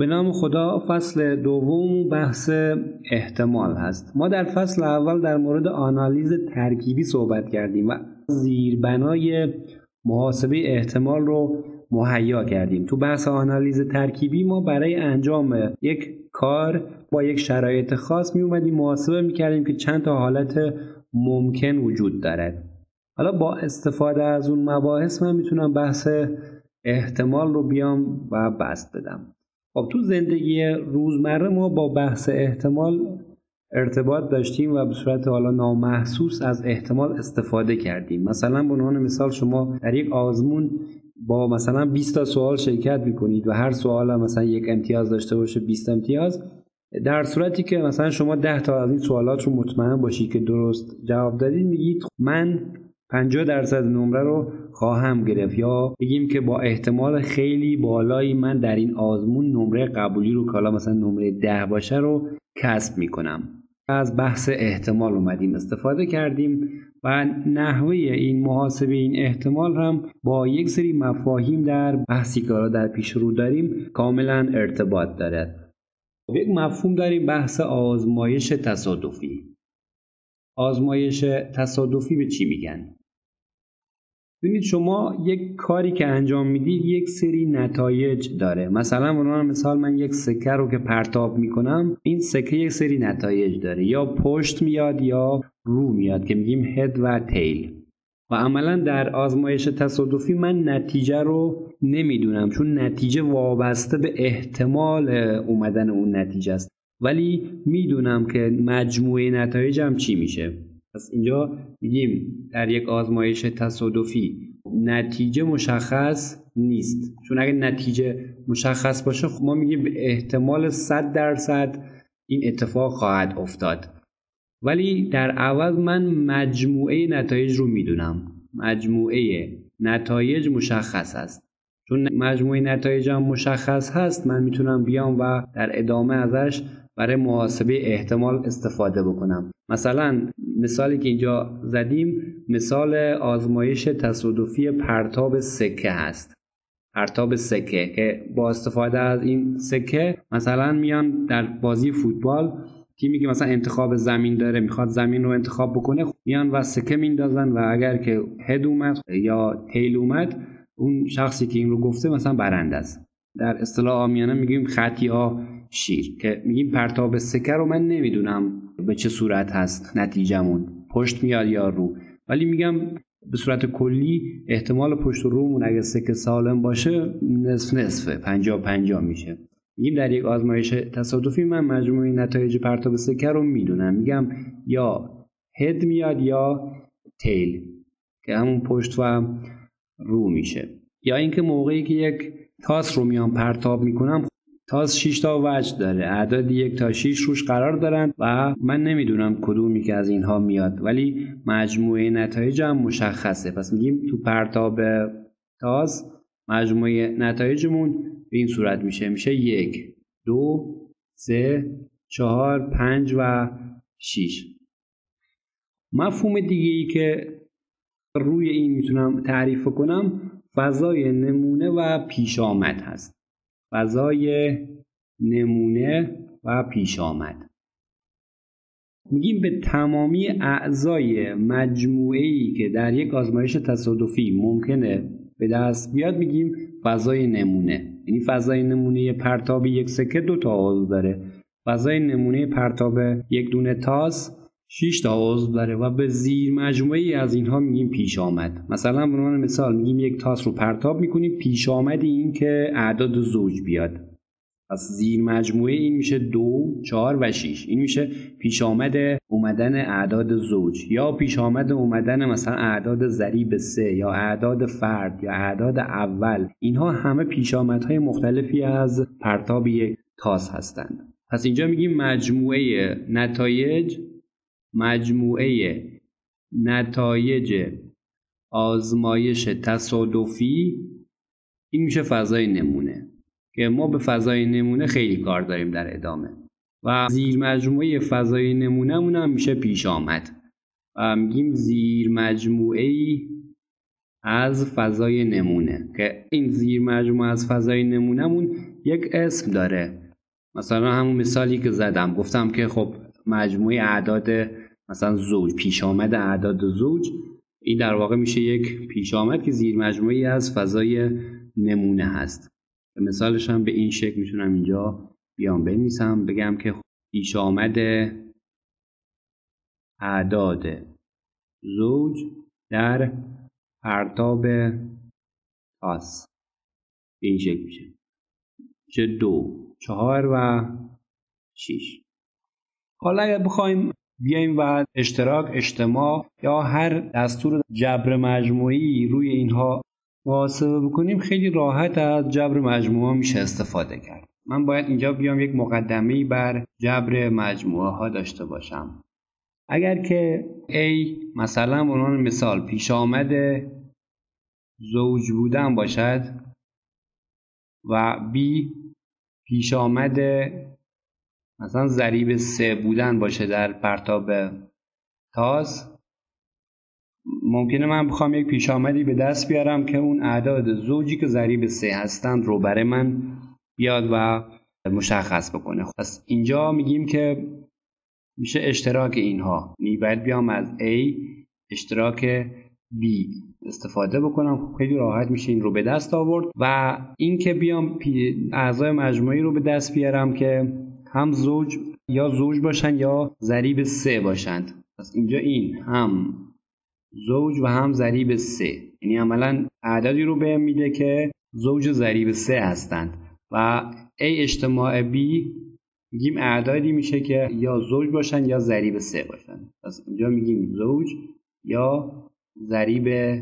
به نام خدا فصل دوم بحث احتمال هست. ما در فصل اول در مورد آنالیز ترکیبی صحبت کردیم و زیربنای محاسبه احتمال رو مهیا کردیم. تو بحث آنالیز ترکیبی ما برای انجام یک کار با یک شرایط خاص می اومدیم محاسبه می کردیم که چند تا حالت ممکن وجود دارد حالا با استفاده از اون مباحث من می‌تونم بحث احتمال رو بیام و بست بدم. خب تو زندگی روزمره ما با بحث احتمال ارتباط داشتیم و به صورت حالا نامحسوس از احتمال استفاده کردیم. مثلا به عنوان مثال شما در یک آزمون با مثلا 20 تا سوال شرکت می‌کنید و هر سوال هم مثلا یک امتیاز داشته باشه 20 امتیاز در صورتی که مثلا شما 10 تا از این سوالات رو مطمئن باشید که درست جواب دادید میگید من 50 درصد نمره رو خواهم گرفت. یا بگیم که با احتمال خیلی بالایی من در این آزمون نمره قبولی رو کالا مثلا نمره 10 باشه رو کسب می‌کنم. از بحث احتمال اومدیم استفاده کردیم و نحوه این محاسبه این احتمال هم با یک سری مفاهیم در بحثی که در پیش رو داریم کاملا ارتباط دارد. یک مفهوم داریم بحث آزمایش تصادفی. آزمایش تصادفی به چی میگن؟ ببینید شما یک کاری که انجام می‌دید یک سری نتایج داره. مثلا عنوان مثال من یک سکه رو که پرتاب می‌کنم این سکه یک سری نتایج داره. یا پشت میاد یا رو میاد که میگیم هد و تیل و عملا در آزمایش تصادفی من نتیجه رو نمی‌دونم چون نتیجه وابسته به احتمال اومدن اون نتیجه است. ولی می‌دونم که مجموعه نتایجم چی میشه. پس اینجا میگیم در یک آزمایش تصادفی نتیجه مشخص نیست. چون اگه نتیجه مشخص باشه خب ما میگیم به احتمال 100 درصد این اتفاق خواهد افتاد. ولی در عوض من مجموعه نتایج رو می‌دونم. مجموعه نتایج مشخص است. چون مجموعه نتایجم مشخص هست من می‌تونم بیام و در ادامه ازش برای محاسبه احتمال استفاده بکنم. مثلا مثالی که اینجا زدیم مثال آزمایش تصادفی پرتاب سکه هست. پرتاب سکه که با استفاده از این سکه مثلا میان در بازی فوتبال تیمی که مثلا انتخاب زمین داره می‌خواد زمین رو انتخاب بکنه میان و سکه میندازن و اگر که هد اومد یا تیل اومد اون شخصی که این رو گفته مثلا برنده است. در اصطلاح آمیانه میگیم خطی ها شیر که میگیم پرتاب سکه رو من نمی‌دونم به چه صورت هست نتیجهمون. پشت میاد یا رو. ولی میگم به صورت کلی احتمال پشت و رومون اگه سکه سالم باشه نصف نصفه پنجا پنجا میشه. میگیم در یک آزمایش تصادفی من مجموعه نتایج پرتاب سکه رو می‌دونم. میگم یا هد میاد یا تیل که همون پشت و رو میشه. یا اینکه موقعی که یک تاس رو میان پرتاب می‌کنم تاس 6 تا وجه داره. اعداد یک تا 6 روش قرار دارن و من نمی‌دونم کدومی که از اینها میاد. ولی مجموعه نتایج هم مشخصه. پس میگیم تو پرتاب تاس مجموعه نتایجمون به این صورت میشه. میشه یک دو سه چهار پنج و شیش مفهوم دیگه ای که روی این می‌تونم تعریف کنم فضای نمونه و پیش آمد هست. فضای نمونه و پیش آمد میگیم به تمامی اعضای مجموعه ای که در یک آزمایش تصادفی ممکنه به دست بیاد میگیم فضای نمونه. یعنی فضای نمونه پرتاب یک سکه دو تا عضو داره. فضای نمونه پرتاب یک دونه تاس 6 تا عضو داره و به زیر مجموعه ای از اینها میگیم پیش آمد. مثلا به عنوان مثال میگیم یک تاس رو پرتاب می‌کنیم پیش آمد این که اعداد زوج بیاد. پس زیر مجموعه این میشه دو، چهار و 6 این میشه پیش آمد اومدن اعداد زوج. یا پیش آمد اومدن مثلا اعداد ضریب سه یا اعداد فرد یا اعداد اول. اینها همه پیش های مختلفی از پرتاب یک تاس هستند. پس اینجا میگیم مجموعه نتایج مجموعه نتایج آزمایش تصادفی این میشه فضای نمونه که ما به فضای نمونه خیلی کار داریم در ادامه و زیر مجموعه فضای نمونه هم میشه پیش آمد و میگیم زیر مجموعه ای از فضای نمونه که این زیر مجموعه از فضای نمونهمون یک اسم داره. مثلا همون مثالی که زدم گفتم که خب مجموعه اعداد مثلا زوج پیش آمد اعداد زوج این در واقع میشه یک پیش آمد که زیر مجموعی از فضای نمونه هست. مثالش هم به این شکل می‌تونم اینجا بیام بنویسم بگم که پیش آمد اعداد زوج در پرتاب تاس. این شکل میشه. چه دو چهار و شیش حالا اگر بخوایم بیایم و اشتراک اجتماع یا هر دستور جبر مجموعی روی اینها محاسبه بکنیم خیلی راحت از جبر مجموعه میشه استفاده کرد. من باید اینجا بیام یک مقدمه بر جبر مجموعه ها داشته باشم. اگر که A مثلا به عنوان مثال پیش آمده زوج بودن باشد و B پیش آمده مثلا ضریب سه بودن باشه در پرتاب تاز ممکنه من بخوام یک پیش آمدی به دست بیارم که اون اعداد زوجی که ضریب سه هستند رو برای من بیاد و مشخص بکنه. پس اینجا میگیم که میشه اشتراک اینها. یعنی باید بیام از A اشتراک B استفاده بکنم. خیلی راحت میشه این رو به دست آورد و اینکه بیام اعضای مجموعی رو به دست بیارم که هم زوج یا زوج باشن یا ضریب سه باشند. پس اینجا این هم زوج و هم ضریب سه. یعنی عملا اعدادی رو بهم میده که زوج ضریب سه هستند. و A اجتماع B میگیم اعدادی میشه که یا زوج باشن یا ضریب سه باشن. پس اینجا میگیم زوج یا ضریب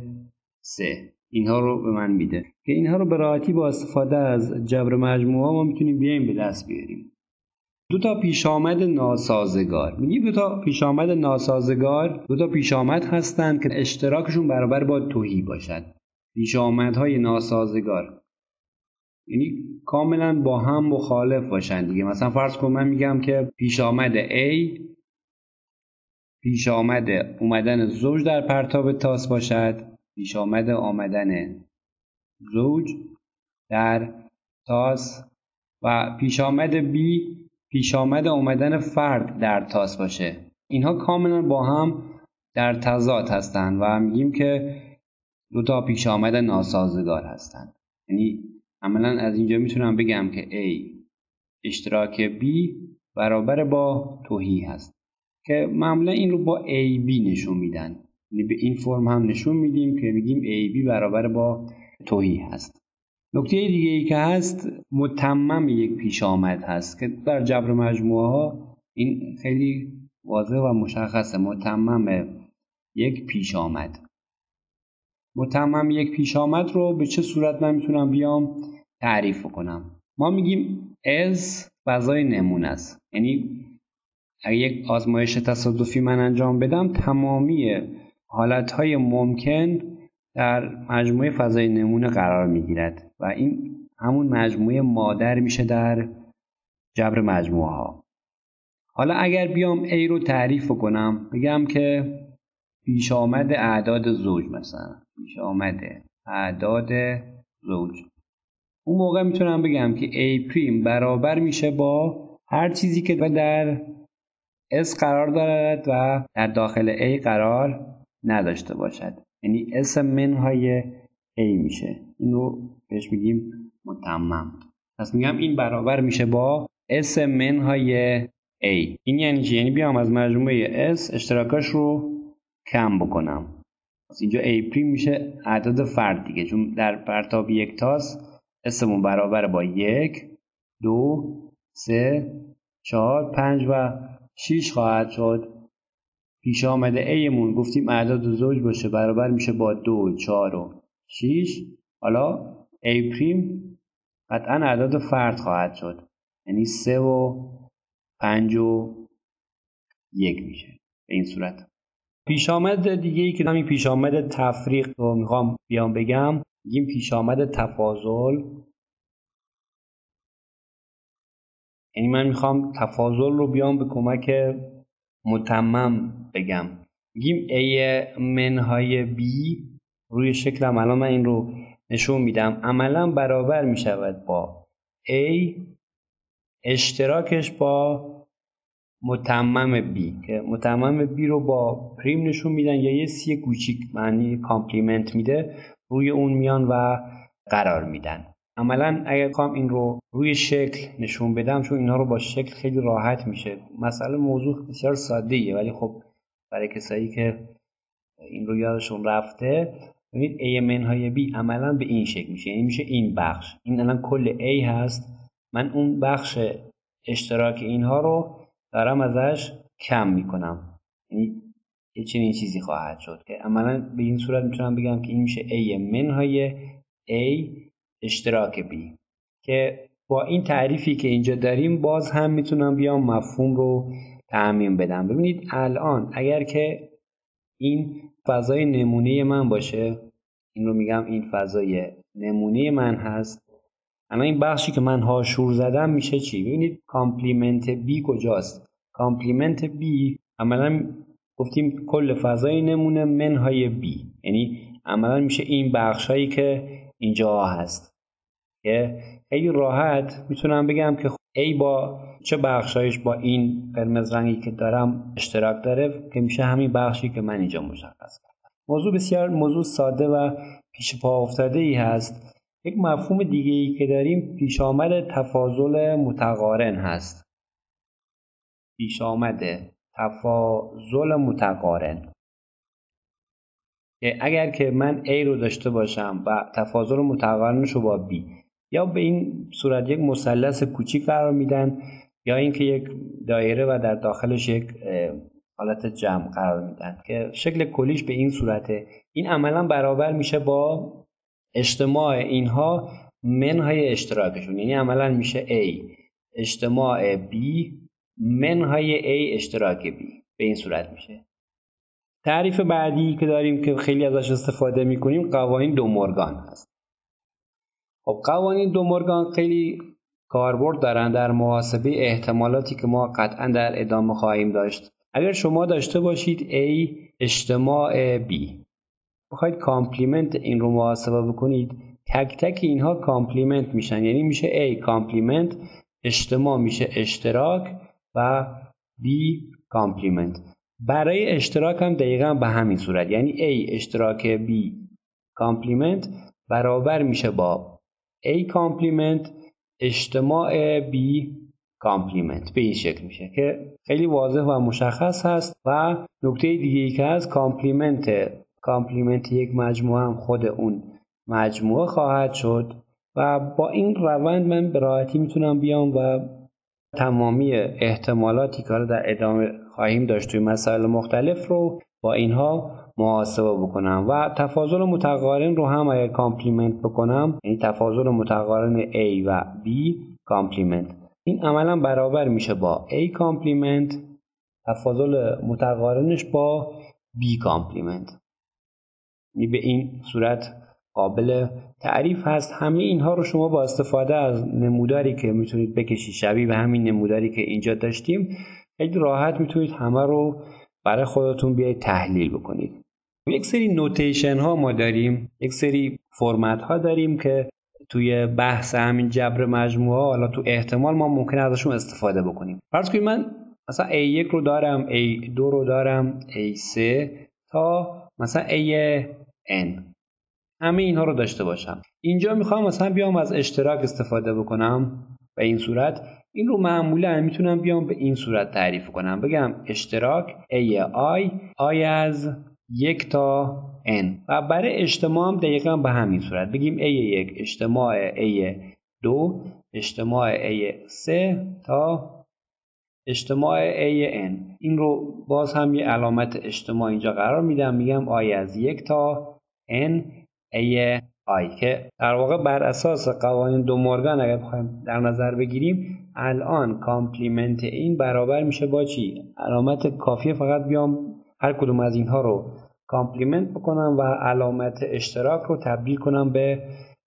سه. اینها رو به من میده. که اینها رو به راحتی با استفاده از جبر مجموعه ما می‌تونیم بیایم به دست بیاریم. دو تا پیش آمد ناسازگار. میگیم دو تا پیش آمد ناسازگار دو تا پیش آمد هستند که اشتراکشون برابر با توهی باشد پیش آمدهای ناسازگار. یعنی کاملا با هم مخالف باشن دیگه. مثلا فرض کن من میگم که پیش آمد A پیش آمد اومدن زوج در پرتاب تاس باشد. پیش آمد آمدن زوج در تاس. و پیش آمد B پیش آمد اومدن فرد در تاس باشه. اینها کاملا با هم در تضاد هستند و میگیم که دو تا پیش آمد ناسازگار هستند یعنی عملا از اینجا می‌تونم بگم که A اشتراک B برابر با توهی هست. که معمولا این رو با AB نشون میدن. یعنی به این فرم هم نشون میدیم که میگیم AB برابر با توهی هست. نکته دیگه ای که هست متمم یک پیش آمد هست که در جبر مجموعه ها این خیلی واضح و مشخصه. متمم یک پیش آمد متمم یک پیش آمد رو به چه صورت من می‌تونم بیام؟ تعریف کنم ما میگیم از فضای نمونه است. یعنی اگر یک آزمایش تصادفی من انجام بدم تمامی حالتهای ممکن در مجموعه فضای نمونه قرار می‌گیرد. و این همون مجموعه مادر میشه در جبر مجموعه ها حالا اگر بیام A رو تعریف کنم بگم که پیش آمد اعداد زوج مثلا. پیش آمد اعداد زوج. اون موقع می‌تونم بگم که A پریم برابر میشه با هر چیزی که در S قرار دارد و در داخل A قرار نداشته باشد. یعنی اسم منهای A میشه. اینو بهش میگیم متمم. پس میگم این برابر میشه با اسم منهای A. این یعنی چی؟ یعنی بیام از مجموعه S اشتراکاش رو کم بکنم. پس اینجا A پریم میشه اعداد فرد دیگه. چون در پرتاب یک تاس اسمون برابر با یک دو سه چهار پنج و 6 خواهد شد. پیش آمده ایمون گفتیم اعداد زوج باشه. برابر میشه با دو چهار و 6 حالا ای پریم قطعا اعداد فرد خواهد شد. یعنی سه و پنج و یک میشه به این صورت. پیش آمد دیگه ای که همین پیش آمد تفریق رو می‌خوام بیام بگم میگیم پیش آمد تفاضل. یعنی من می‌خوام تفاضل رو بیام به کمک متمم بگم. میگیم A منهای B روی شکلم الان من این رو نشون میدم. عملا برابر می‌شود با A اشتراکش با متمم B که متمم B رو با prime نشون میدن یا یه C کوچیک معنی complement میده روی اون میان و قرار میدن. عملا اگر کام این رو روی شکل نشون بدم چون اینها رو با شکل خیلی راحت میشه. مسئله موضوع بسیار ساده ایه ولی خب برای کسایی که این رو یادشون رفته ببینید A من های B عملا به این شکل میشه. یعنی میشه این بخش. این الان کل A هست. من اون بخش اشتراک اینها رو دارم ازش کم می‌کنم. یعنی یه چنین چیزی خواهد شد که عملا به این صورت می‌تونم بگم که این میشه A منهای A اشتراک B. که با این تعریفی که اینجا داریم باز هم می‌تونم بیام مفهوم رو تعمیم بدم. ببینید الان اگر که این فضای نمونه من باشه؟ این رو میگم این فضای نمونه من هست. اما این بخشی که من هاشور زدم میشه چی؟ ببینید complement B کجاست. complement B عملا گفتیم کل فضای نمونه منهای B یعنی عملا میشه این بخش هایی که اینجا هست. که خیلی راحت می‌تونم بگم که ای با چه بخشایش با این قرمز رنگی که دارم اشتراک داره که میشه همین بخشی که من اینجا مشخص کردم. موضوع بسیار موضوع ساده و پیش پا افتاده ای هست. یک مفهوم دیگه ای که داریم پیش آمد تفاضل متقارن هست. پیش آمده تفاضل متقارن. که اگر که من A رو داشته باشم و تفاضل متقارنش رو با B یا به این صورت یک مثلث کوچیک قرار میدن یا اینکه یک دایره و در داخلش یک حالت جمع قرار میدن که شکل کلیش به این صورته. این عملا برابر میشه با اجتماع اینها منهای اشتراکشون. یعنی عملا میشه A اجتماع B منهای A اشتراک B. به این صورت میشه. تعریف بعدی که داریم که خیلی ازش استفاده می‌کنیم قوانین دو مورگان هست. خب قوانین دو مورگان خیلی کاربرد دارن در محاسبه احتمالاتی که ما قطعا در ادامه خواهیم داشت. اگر شما داشته باشید A اجتماع B. بخواید complement این رو محاسبه بکنید تک تک اینها complement میشن. یعنی میشه A complement اجتماع میشه اشتراک و B complement. برای اشتراک هم دقیقا به همین صورت. یعنی A اشتراک B complement برابر میشه با A complement اجتماع B complement به این شکل میشه که خیلی واضح و مشخص هست و نکته دیگه ای که هست complement complement یک مجموعه هم خود اون مجموعه خواهد شد و با این روند من به راحتی می‌تونم بیام و تمامی احتمالاتی که در ادامه خواهیم داشت توی مسائل مختلف رو با اینها محاسبه بکنم و تفاضل متقارن رو هم اگر complement بکنم یعنی تفاضل متقارن A و B complement. این عملا برابر میشه با A complement تفاضل متقارنش با B complement. یعنی به این صورت قابل تعریف هست. همه اینها رو شما با استفاده از نموداری که می‌تونید بکشید شبیه به همین نموداری که اینجا داشتیم خیلی راحت می‌تونید همه رو برای خودتون بیاید تحلیل بکنید. یک سری نوتیشن ها ما داریم یک سری فرمت ها داریم که توی بحث همین جبر مجموعه حالا تو احتمال ما ممکنه ازشون استفاده بکنیم. فرض کنید من مثلا A1 رو دارم A2 رو دارم A3 تا مثلا A N. همه اینها رو داشته باشم. اینجا می‌خوام مثلا بیام از اشتراک استفاده بکنم به این صورت. این رو معمولا می‌تونم بیام به این صورت تعریف کنم. بگم اشتراک A I I از یک تا N. و برای اجتماع هم دقیقا به همین صورت. بگیم A یک اجتماع A دو اجتماع A سه تا اجتماع A N. این رو باز هم یه علامت اجتماع اینجا قرار میدم. میگم آی از یک تا N A I که در واقع بر اساس قوانین دو مورگان اگر بخوایم در نظر بگیریم الان complement این برابر میشه با چی؟ علامت کافیه فقط بیام هر کدوم از اینها رو complement بکنم و علامت اشتراک رو تبدیل کنم به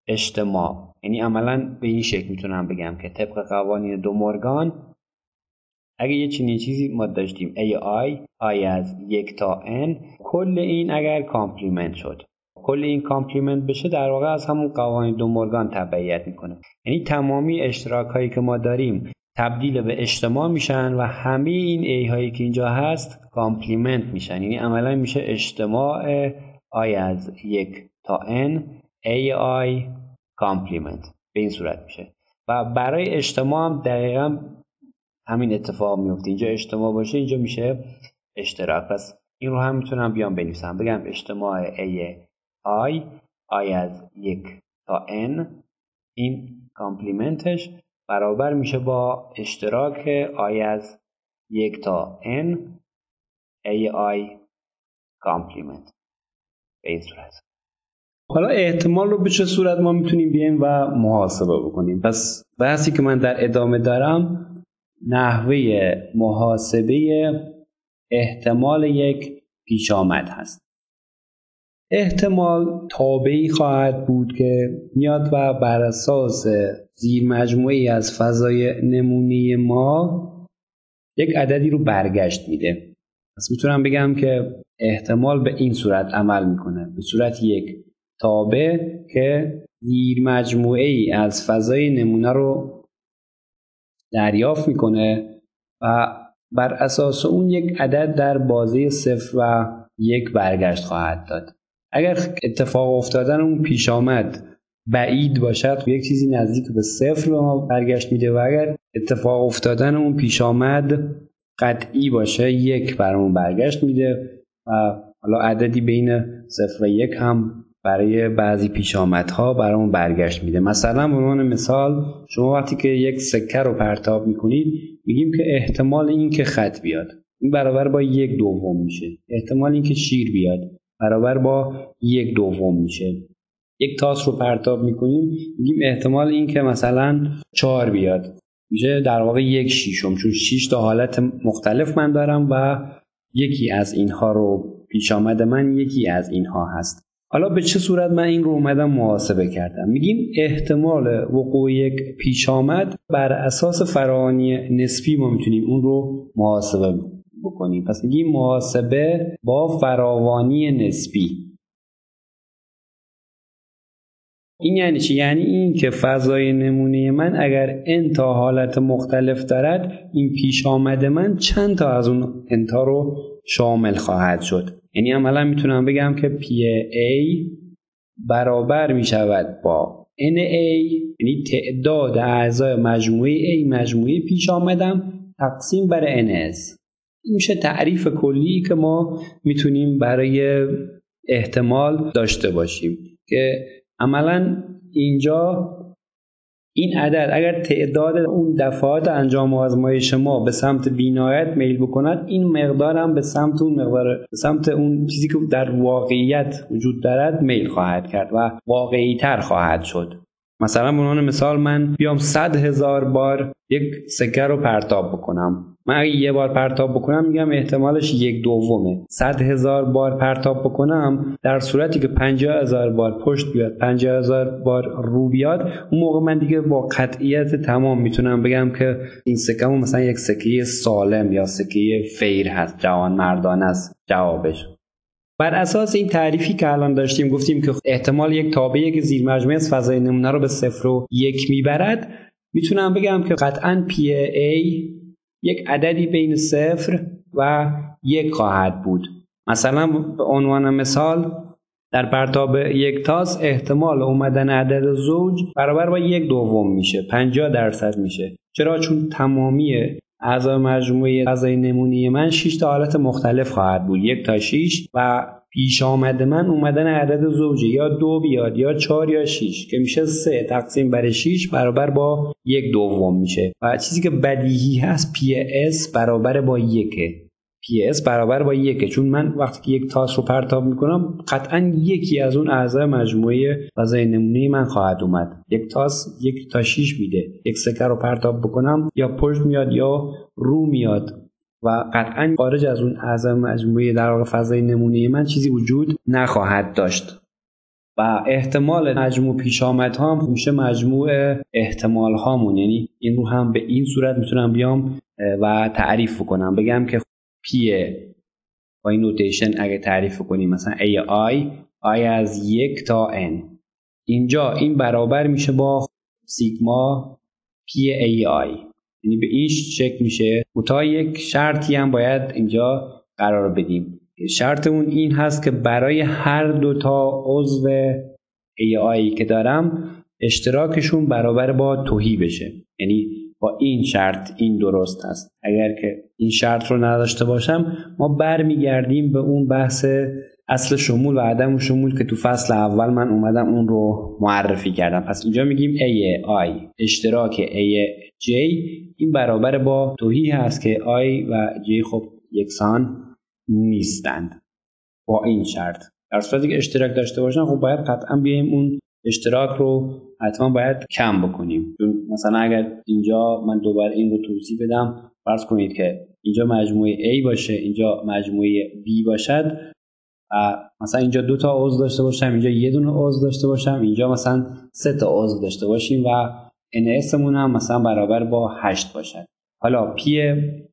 اجتماع. یعنی عملا به این شکل می‌تونم بگم که طبق قوانین دو مورگان اگه یه چنین چیزی ما داشتیم I I از یک تا n کل این اگر complement شد. کل این complement بشه در واقع از همون قوانین دو مورگان تبعیت می‌کنه. یعنی تمامی اشتراک هایی که ما داریم تبدیل به اجتماع میشن و همه این A هایی که اینجا هست complement میشن. یعنی عملا میشه اجتماع I از یک تا n A I complement. به این صورت میشه. و برای اجتماع هم دقیقا همین اتفاق میفته. اینجا اجتماع باشه اینجا میشه اشتراک. پس این رو هم می‌تونم بیام بنویسم. بگم اجتماع A I I از یک تا N. این complement ش. برابر میشه با اشتراک I از یک تا N A I complement. به این صورت. حالا احتمال رو به چه صورت ما می‌تونیم بیایم و محاسبه بکنیم؟ پس بحثی که من در ادامه دارم نحوه محاسبه احتمال یک پیش آمد هست. احتمال تابعی خواهد بود که میاد و بر اساس زیر مجموعی از فضای نمونه ما یک عددی رو برگشت میده. پس می‌تونم بگم که احتمال به این صورت عمل می‌کنه. به صورت یک تابع که زیر مجموعه ای از فضای نمونه رو دریافت می‌کنه و بر اساس اون یک عدد در بازه صفر و یک برگشت خواهد داد. اگر اتفاق افتادن اون پیش آمد بعید باشد یک چیزی نزدیک به صفر به ما برگشت میده و اگر اتفاق افتادن اون پیش آمد قطعی باشه یک برامون برگشت میده و حالا عددی بین صفر و یک هم برای بعضی پیشامدها برامون برگشت میده. مثلا به عنوان مثال شما وقتی که یک سکه رو پرتاب می‌کنید میگیم که احتمال این که خط بیاد. این برابر با یک دوم میشه. احتمال این که شیر بیاد. برابر با یک دوم میشه. یک تاس رو پرتاب می‌کنیم میگیم احتمال این که مثلا چهار بیاد. میشه در واقع یک شیشم چون شیش تا حالت مختلف من دارم و یکی از اینها رو پیش آمد من یکی از اینها هست. حالا به چه صورت من این رو اومدم محاسبه کردم؟ میگیم احتمال وقوع یک پیش آمد بر اساس فراهانی نسبی ما می‌تونیم اون رو محاسبه بکنیم پس میگیم محاسبه با فراوانی نسبی. این یعنی چی؟ یعنی این که فضای نمونه من اگر n تا حالت مختلف دارد این پیش آمده من چند تا از اون انتا رو شامل خواهد شد. یعنی عملا می‌تونم بگم که PA برابر می شود با NA یعنی تعداد اعضای مجموعه A مجموعه پیش آمدم تقسیم بر NS این میشه تعریف کلی که ما می‌تونیم برای احتمال داشته باشیم که عملا اینجا این عدد اگر تعداد اون دفعات انجام آزمایش ما به سمت بینایت میل بکند این مقدار هم به سمت اون مقدار به سمت اون چیزی که در واقعیت وجود دارد میل خواهد کرد و واقعی تر خواهد شد. مثلا به مثال من بیام صد هزار بار یک سکه رو پرتاب بکنم. من اگه یه بار پرتاب بکنم میگم احتمالش یک دومه. صد هزار بار پرتاب بکنم در صورتی که پنجاه هزار بار پشت بیاد پنجاه هزار بار رو بیاد اون موقع من دیگه با قطعیت تمام می‌تونم بگم که این سکه مثلا یک سکه سالم یا سکه فیر هست جوان مردان است جوابش. بر اساس این تعریفی که الان داشتیم گفتیم که احتمال یک تابعی که زیر مجموعه از فضای نمونه رو به صفر و یک می‌برد. می‌تونم بگم که قطعا P A یک عددی بین صفر و یک خواهد بود. مثلا به عنوان مثال در پرتاب یک تاس احتمال اومدن عدد زوج برابر با یک دوم میشه 50 درصد میشه. چرا؟ چون تمامی اعضای مجموعه فضای نمونه‌ی من 6 تا حالت مختلف خواهد بود. یک تا 6 و پیشامد من اومدن عدد زوجه یا دو بیاد یا چهار یا شیش که میشه سه. تقسیم بر شیش برابر با یک دوم میشه. و چیزی که بدیهی هست P S برابر با یکه. پی اس برابر با یکه. چون من وقتی که یک تاس رو پرتاب می‌کنم قطعا یکی از اون اعضای مجموعه فضای نمونه من خواهد اومد. یک تاس یک تا شیش میده. یک سکه رو پرتاب بکنم یا پشت میاد یا رو میاد. و قطعا خارج از اون اعضای مجموعه در واقع فضای نمونه من چیزی وجود نخواهد داشت. و احتمال مجموع پیش آمد هم میشه مجموع احتمال هامون یعنی این رو هم به این صورت می‌تونم بیام و تعریف کنم بگم که P با این notation اگه تعریف کنیم مثلا A I i از یک تا n. اینجا این برابر میشه با سیگما P A I یعنی به این شکل میشه. تا یک شرطی هم باید اینجا قرار بدیم. شرط اون این هست که برای هر دو تا عضو A I که دارم اشتراکشون برابر با تهی بشه. یعنی با این شرط این درست هست. اگر که این شرط رو نداشته باشم ما برمیگردیم به اون بحث اصل شمول و عدم شمول که تو فصل اول من اومدم اون رو معرفی کردم. پس اینجا میگیم A I اشتراک A J. این برابر با توهی هست که I و J خب یکسان نیستند با این شرط. در صورتی که اشتراک داشته باشن خب باید قطعا بیایم اون اشتراک رو حتما باید کم بکنیم. مثلا اگر اینجا من دوباره این رو توضیح بدم فرض کنید که اینجا مجموعه A باشه اینجا مجموعه B باشد مثلا اینجا دو تا عضو داشته باشم اینجا یه دونه عضو داشته باشم اینجا مثلا سه تا عضو داشته باشیم و NS مون هم مثلا برابر با 8 باشد حالا پی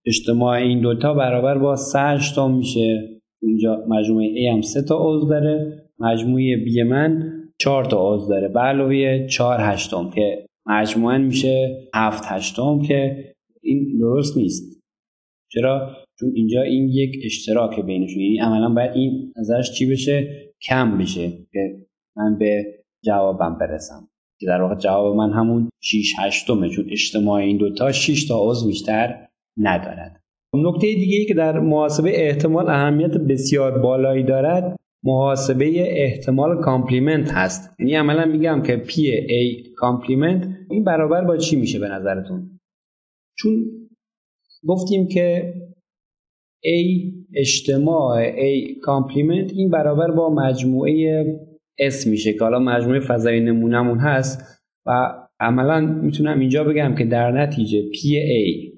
اجتماع این دوتا برابر با 3 تا میشه. اینجا مجموعه A هم سه تا عضو داره. مجموعه B من 4 تا عضو داره. به علاوه 4 هشتم که مجموعا میشه 7 هشتم که این درست نیست. چرا؟ چون اینجا این یک اشتراک بینشون. یعنی عملا باید این ازش چی بشه؟ کم بشه که من به جوابم برسم. که در واقع جواب من همون 6 هشتمه چون اجتماع این دوتا 6 تا عضو بیشتر ندارد. نکته دیگه ای که در محاسبه احتمال اهمیت بسیار بالایی دارد محاسبه احتمال complement هست. یعنی عملا میگم که P A complement این برابر با چی میشه به نظرتون؟ چون گفتیم که A اجتماع A complement این برابر با مجموعه S میشه که حالا مجموعه فضای نمونمون هست و عملا می‌تونم اینجا بگم که در نتیجه PA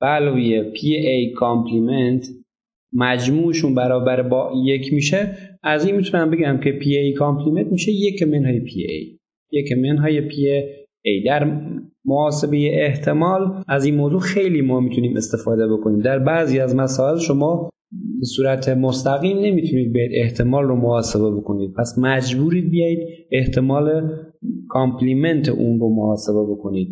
به علاوه PA complement مجموعشون برابر با یک میشه. از این می‌تونم بگم که PA complement میشه یک منهای PA یک منهای PA در محاسبه احتمال از این موضوع خیلی ما می‌تونیم استفاده بکنیم. در بعضی از مسائل شما به صورت مستقیم نمی‌تونید به احتمال رو محاسبه بکنید. پس مجبورید بیایید احتمال complement اون رو محاسبه بکنید.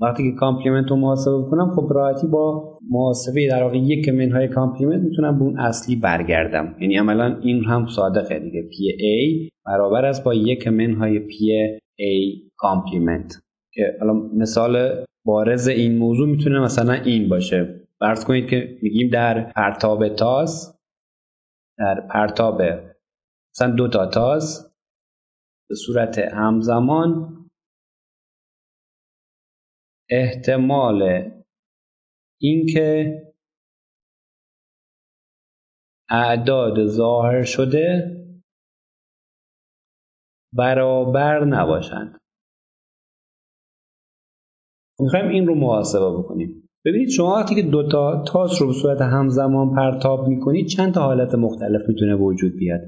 وقتی که complement رو محاسبه بکنم خب راحتی با محاسبه در واقع یک منهای complement می‌تونم به اون اصلی برگردم. یعنی عملا این هم صادقه دیگه. P A برابر است با یک منهای P A complement. که حالا مثال بارز این موضوع می‌تونه مثلا این باشه. فرض کنید که میگیم در پرتاب تاس در پرتاب مثلا دو تا تاس به صورت همزمان احتمال اینکه اعداد ظاهر شده برابر نباشند. می‌خوایم این رو محاسبه بکنیم. ببینید شما وقتی که دو تا تاس رو به صورت همزمان پرتاب می‌کنید چند تا حالت مختلف می‌تونه وجود بیاد؟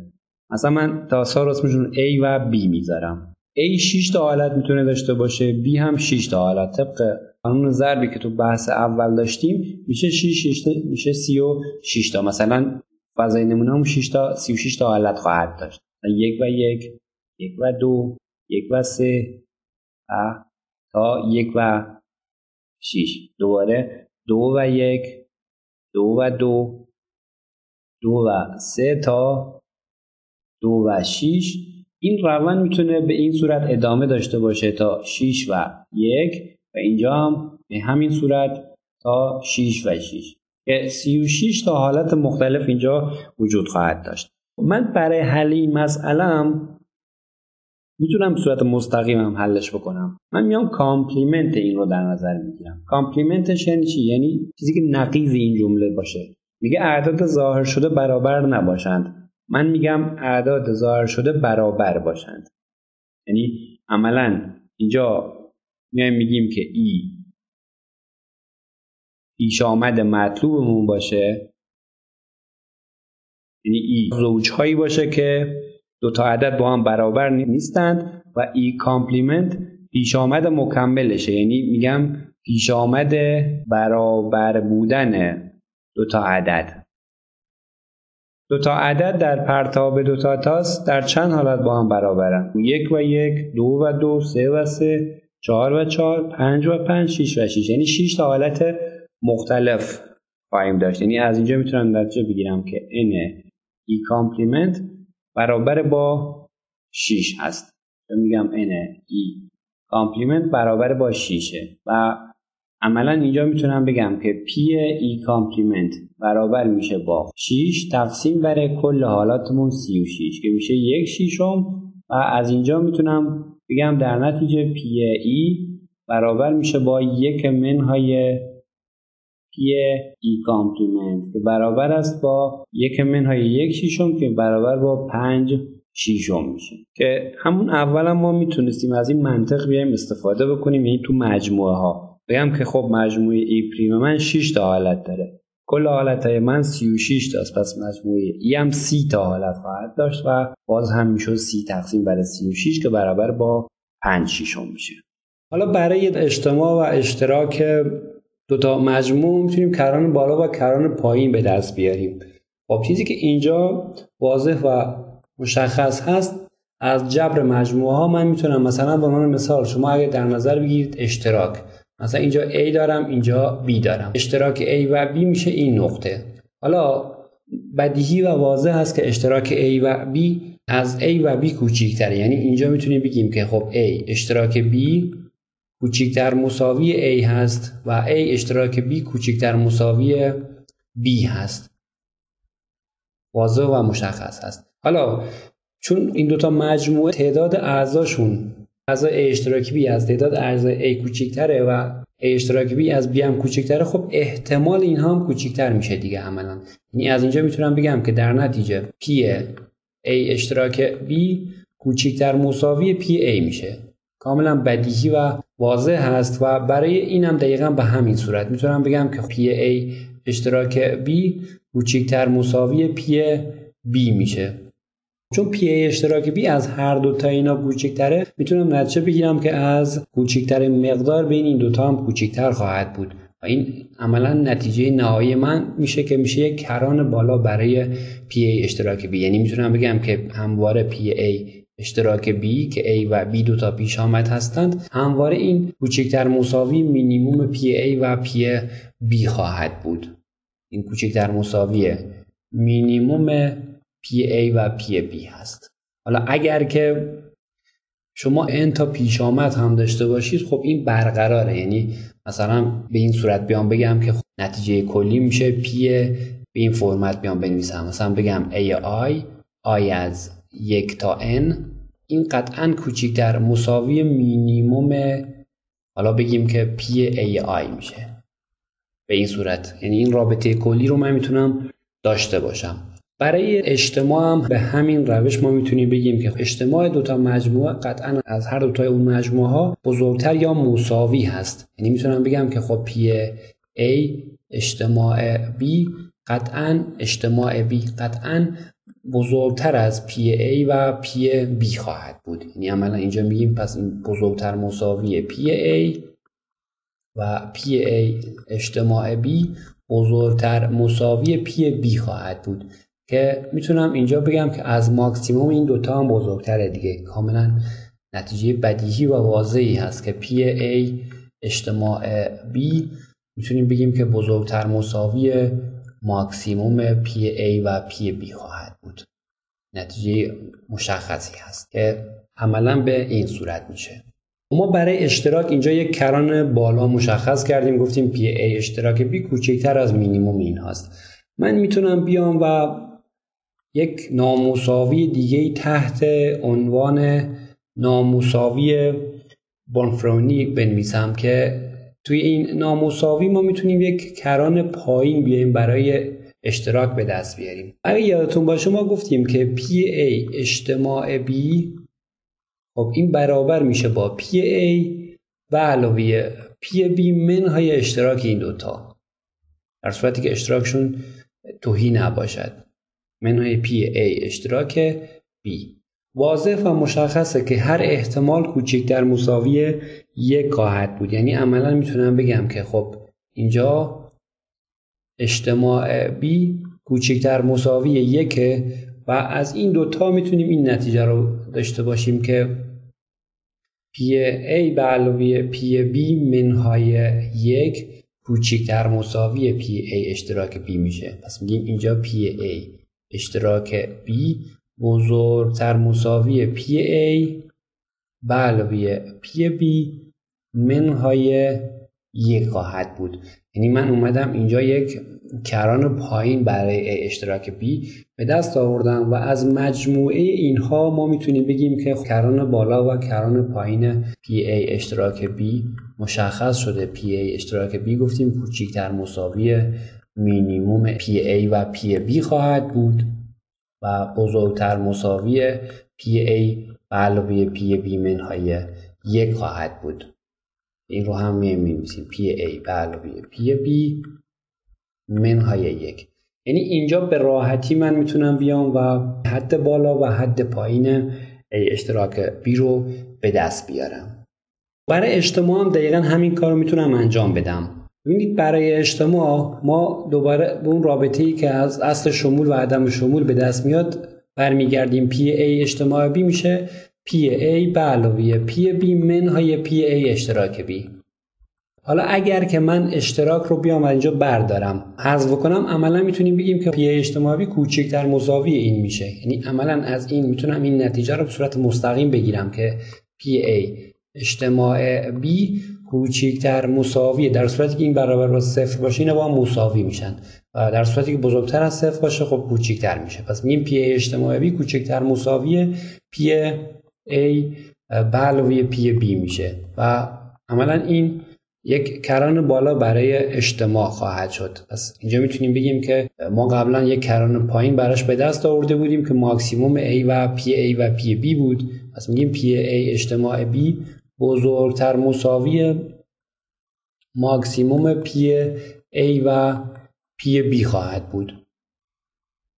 مثلا من تاس ها رو اسمشون A و B می‌ذارم. A 6 تا حالت می‌تونه داشته باشه B هم 6 تا حالت. طبق قانون ضربی که تو بحث اول داشتیم میشه 6 6 میشه 36 تا. مثلا فضای نمونه هم 6 تا 36 تا حالت خواهد داشت. یک و یک یک و دو یک و سه تا یک و 6 دوباره دو و یک دو و دو دو و سه تا دو و 6 این روند می‌تونه به این صورت ادامه داشته باشه تا 6 و یک و اینجا هم به همین صورت تا 6 و 6 که 36 تا حالت مختلف اینجا وجود خواهد داشت. من برای حل این مسئله می‌تونم به صورت مستقیم حلش بکنم. من میام complement این رو در نظر می‌گیرم. complement ش یعنی چی؟ یعنی چیزی که نقیض این جمله باشه. میگه اعداد ظاهر شده برابر نباشند. من میگم اعداد ظاهر شده برابر باشند. یعنی عملا اینجا میایم میگیم که A پیش آمد مطلوبمون باشه. یعنی A زوجهایی باشه که دو تا عدد با هم برابر نیستند و A complement پیش آمد مکملشه. یعنی میگم پیش آمد برابر بودن دو تا عدد. دو تا عدد در پرتاب دو تا تاس در چند حالت با هم برابرن؟ یک و یک دو و دو سه و سه چهار و چهار پنج و پنج شیش و شیش یعنی شیش تا حالت مختلف خواهیم داشت. یعنی از اینجا می‌تونم نتیجه بگیرم که n A complement برابر با 6 هست. میگم n A complement برابر با 6 و عملا اینجا می‌تونم بگم که P A complement برابر میشه با 6 تقسیم بر کل حالاتمون 36 که میشه یک شیشم و از اینجا می‌تونم بگم در نتیجه P A برابر میشه با یک منهای P A complement که برابر است با یک منهای یک شیشم که برابر با پنج شیشم میشه. که همون اول هم ما می‌تونستیم از این منطق بیایم استفاده بکنیم. یعنی تو مجموعه ها بگم که خب مجموعه A prime من 6 تا حالت داره. کل حالت های من 36 تاست. پس مجموعه A هم 30 تا حالت خواهد داشت و باز هم می‌شد 30 تقسیم بر 36 که برابر با 5 شیشم میشه. حالا برای اجتماع و اشتراک دوتا مجموع می‌تونیم کران بالا و کران پایین به دست بیاریم. خب چیزی که اینجا واضح و مشخص هست از جبر مجموعه ها من می‌تونم مثلا به عنوان مثال شما اگر در نظر بگیرید اشتراک. مثلا اینجا A دارم اینجا B دارم. اشتراک A و B میشه این نقطه. حالا بدیهی و واضح هست که اشتراک A و B از A و B کوچیکتره. یعنی اینجا می‌تونیم بگیم که خب A اشتراک B کوچیکتر مساوی A هست و A اشتراک B کوچیکتر مساوی B هست. واضح و مشخص هست. حالا چون این دوتا مجموعه تعداد اعضاشون اعضای A اشتراکی B از تعداد اعضای A کوچیکتره و A اشتراکی B از B هم کوچیکتره خب احتمال اینها هم کوچیکتر میشه دیگه عملا. یعنی از اینجا می‌تونم بگم که در نتیجه P A اشتراک B کوچیکتر مساوی P A میشه. کاملا بدیهی و واضح هست و برای اینم دقیقا به همین صورت. می‌تونم بگم که P A اشتراک B کوچکتر مساوی P B میشه. چون P A اشتراک B از هر دو تا اینا کوچکتره می‌تونم نتیجه بگیرم که از کوچکتر مقدار بین این دوتا هم کوچکتر خواهد بود. و این عملا نتیجه نهایی من میشه که میشه یک کران بالا برای P A اشتراک B. یعنی می‌تونم بگم که همواره P A اشتراک B که A و B دو تا پیش آمد هستند همواره این کوچکتر مساوی مینیموم P A و P B خواهد بود. این کوچکتر مساوی مینیموم P A و P B هست. حالا اگر که شما n تا پیش آمد هم داشته باشید خب این برقراره. یعنی مثلا به این صورت بیام بگم که خب نتیجه کلی میشه P به این فرمت بیام بنویسم. مثلا بگم A I I از یک تا n. این قطعا کوچکتر مساوی مینیموم حالا بگیم که P A I میشه. به این صورت. یعنی این رابطه کلی رو من می‌تونم داشته باشم. برای اجتماع هم به همین روش ما می‌تونیم بگیم که اجتماع دوتا مجموعه قطعا از هر دوتا اون مجموعه ها بزرگتر یا مساوی هست. یعنی می‌تونم بگم که خب P A اجتماع B قطعا اجتماع B قطعا بزرگتر از P A و P B خواهد بود. یعنی عملا اینجا میگیم پس این بزرگتر مساوی P A و P A اجتماع B بزرگتر مساوی P B خواهد بود. که می‌تونم اینجا بگم که از ماکسیموم این دوتا هم بزرگتره دیگه. کاملا نتیجه بدیهی و واضحی هست که P A اجتماع B می‌تونیم بگیم که بزرگتر مساوی ماکسیموم P A و P B خواهد بود. نتیجه مشخصی هست که عملا به این صورت میشه. ما برای اشتراک اینجا یک کران بالا مشخص کردیم گفتیم P A اشتراک B کوچکتر از مینیموم این هست من می‌تونم بیام و یک نامساوی دیگه تحت عنوان نامساوی بونفرونی بنویسم که توی این نامساوی ما می‌تونیم یک کران پایین بیایم برای اشتراک به دست بیاریم. اگه یادتون باشه ما گفتیم که P A اجتماع B خب این برابر میشه با P A به علاوه P B منهای اشتراک این دوتا. در صورتی که اشتراکشون تهی نباشد. منهای P A اشتراک B. واضح و مشخصه که هر احتمال کوچکتر مساوی یک خواهد بود. یعنی عملا می‌تونم بگم که خب اینجا اجتماع B کوچکتر مساوی یکه و از این دوتا می‌تونیم این نتیجه رو داشته باشیم که P A به علاوه P B منهای یک کوچکتر مساوی P A اشتراک B میشه. پس میگیم اینجا P A اشتراک B بزرگتر مساوی P A به علاوه P B منهای یک خواهد بود. یعنی من اومدم اینجا یک کران پایین برای اشتراک B به دست آوردم و از مجموعه اینها ما می‌تونیم بگیم که کران بالا و کران پایین PA اشتراک B مشخص شده. PA اشتراک B گفتیم کوچکتر مساوی مینیموم PA و PB خواهد بود و بزرگتر مساوی PA به علاوه PB منهای یک خواهد بود. این رو هم می نویسیم PA به علاوه PB منهای یک. یعنی اینجا به راحتی من می‌تونم بیام و حد بالا و حد پایین اشتراک B رو به دست بیارم. برای اجتماع هم دقیقا همین کار رو می‌تونم انجام بدم. ببینید برای اجتماع ما دوباره به اون رابطه ای که از اصل شمول و عدم شمول به دست میاد برمیگردیم. P A اجتماع B میشه. P A به علاوه P B منهای P A اشتراک B حالا اگر که من اشتراک رو بیام اینجا بردارم حذف کنم عملا می‌تونیم بگیم که P A اجتماع B کوچکتر مساوی این میشه. یعنی عملا از این می‌تونم این نتیجه رو به صورت مستقیم بگیرم که P A اجتماع B کوچکتر مساویه در صورتی که این برابر با صفر باشه اینا با هم مساوی میشن. و در صورتی که بزرگتر از صفر باشه خب کوچکتر میشه. پس میگیم P اجتماع B کوچکتر مساوی P A به P B میشه. و عملا این یک کران بالا برای اجتماع خواهد شد. پس اینجا می‌تونیم بگیم که ما قبلا یک کران پایین براش به دست آورده بودیم که ماکسیموم A و PA و PB بود. پس میگیم PA اجتماع B بزرگتر مساوی ماکسیموم PA و PB خواهد بود.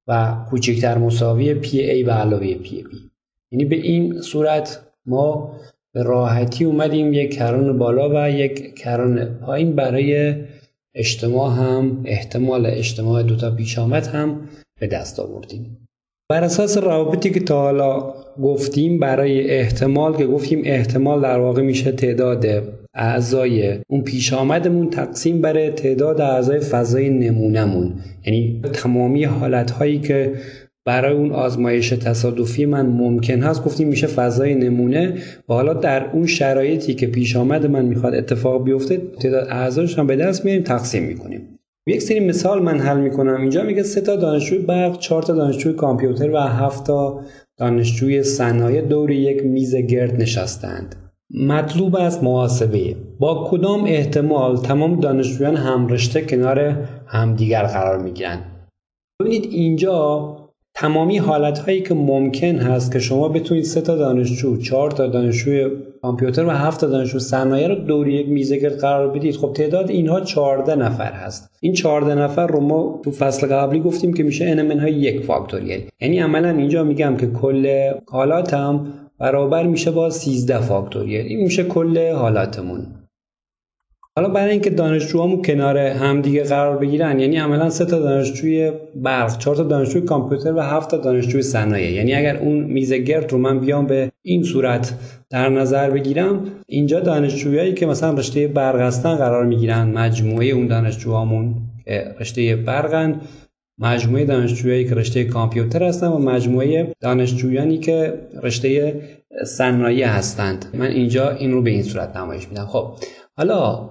و کوچکتر مساوی PA و علاوه PB یعنی به این صورت ما به راحتی اومدیم یک کران بالا و یک کران پایین برای اجتماع هم احتمال اجتماع دوتا پیش آمد هم به دست آوردیم. بر اساس روابطی که تا حالا گفتیم برای احتمال که گفتیم احتمال در واقع میشه تعداد اعضای اون پیش آمدمون تقسیم بر تعداد اعضای فضای نمونهمون. یعنی تمامی حالت هایی که برای اون آزمایش تصادفی من ممکن هست. گفتیم میشه فضای نمونه. و حالا در اون شرایطی که پیش آمد من می‌خواد اتفاق بیفته تعداد اعضاش هم به دست میاریم تقسیم می‌کنیم. یک سری مثال من حل می‌کنم. اینجا میگه سه تا دانشجوی برق چهار تا دانشجوی کامپیوتر و هفت تا دانشجوی صنایع دور یک میز گرد نشستند. مطلوب است محاسبه. با کدام احتمال تمام دانشجویان همرشته کنار همدیگر قرار می‌گیرند؟ ببینید اینجا تمامی حالت هایی که ممکن هست که شما بتونید سه تا دانشجو چهار تا دانشجوی کامپیوتر و هفت تا دانشجو صنایع رو دور یک میزه قرار بدید خب تعداد اینها 14 نفر هست. این 14 نفر رو ما تو فصل قبلی گفتیم که میشه n های یک فاکتوریل یعنی عملا اینجا میگم که کل حالاتم برابر میشه با 13 فاکتوریل این میشه کل حالاتمون. حالا برای اینکه دانشجوهامون کنار همدیگه قرار بگیرن یعنی عملا سه تا دانشجوی برق چهار تا دانشجوی کامپیوتر و هفت تا دانشجوی صنایع. یعنی اگر اون میز گرد رو من بیام به این صورت در نظر بگیرم اینجا دانشجویایی که مثلا رشته برق هستن قرار می‌گیرن. مجموعه اون دانشجوهامون که رشته برقن مجموعه دانشجویایی که رشته کامپیوتر هستن و مجموعه دانشجویانی که رشته صنایع هستند. من اینجا این رو به این صورت نمایش میدم. خب حالا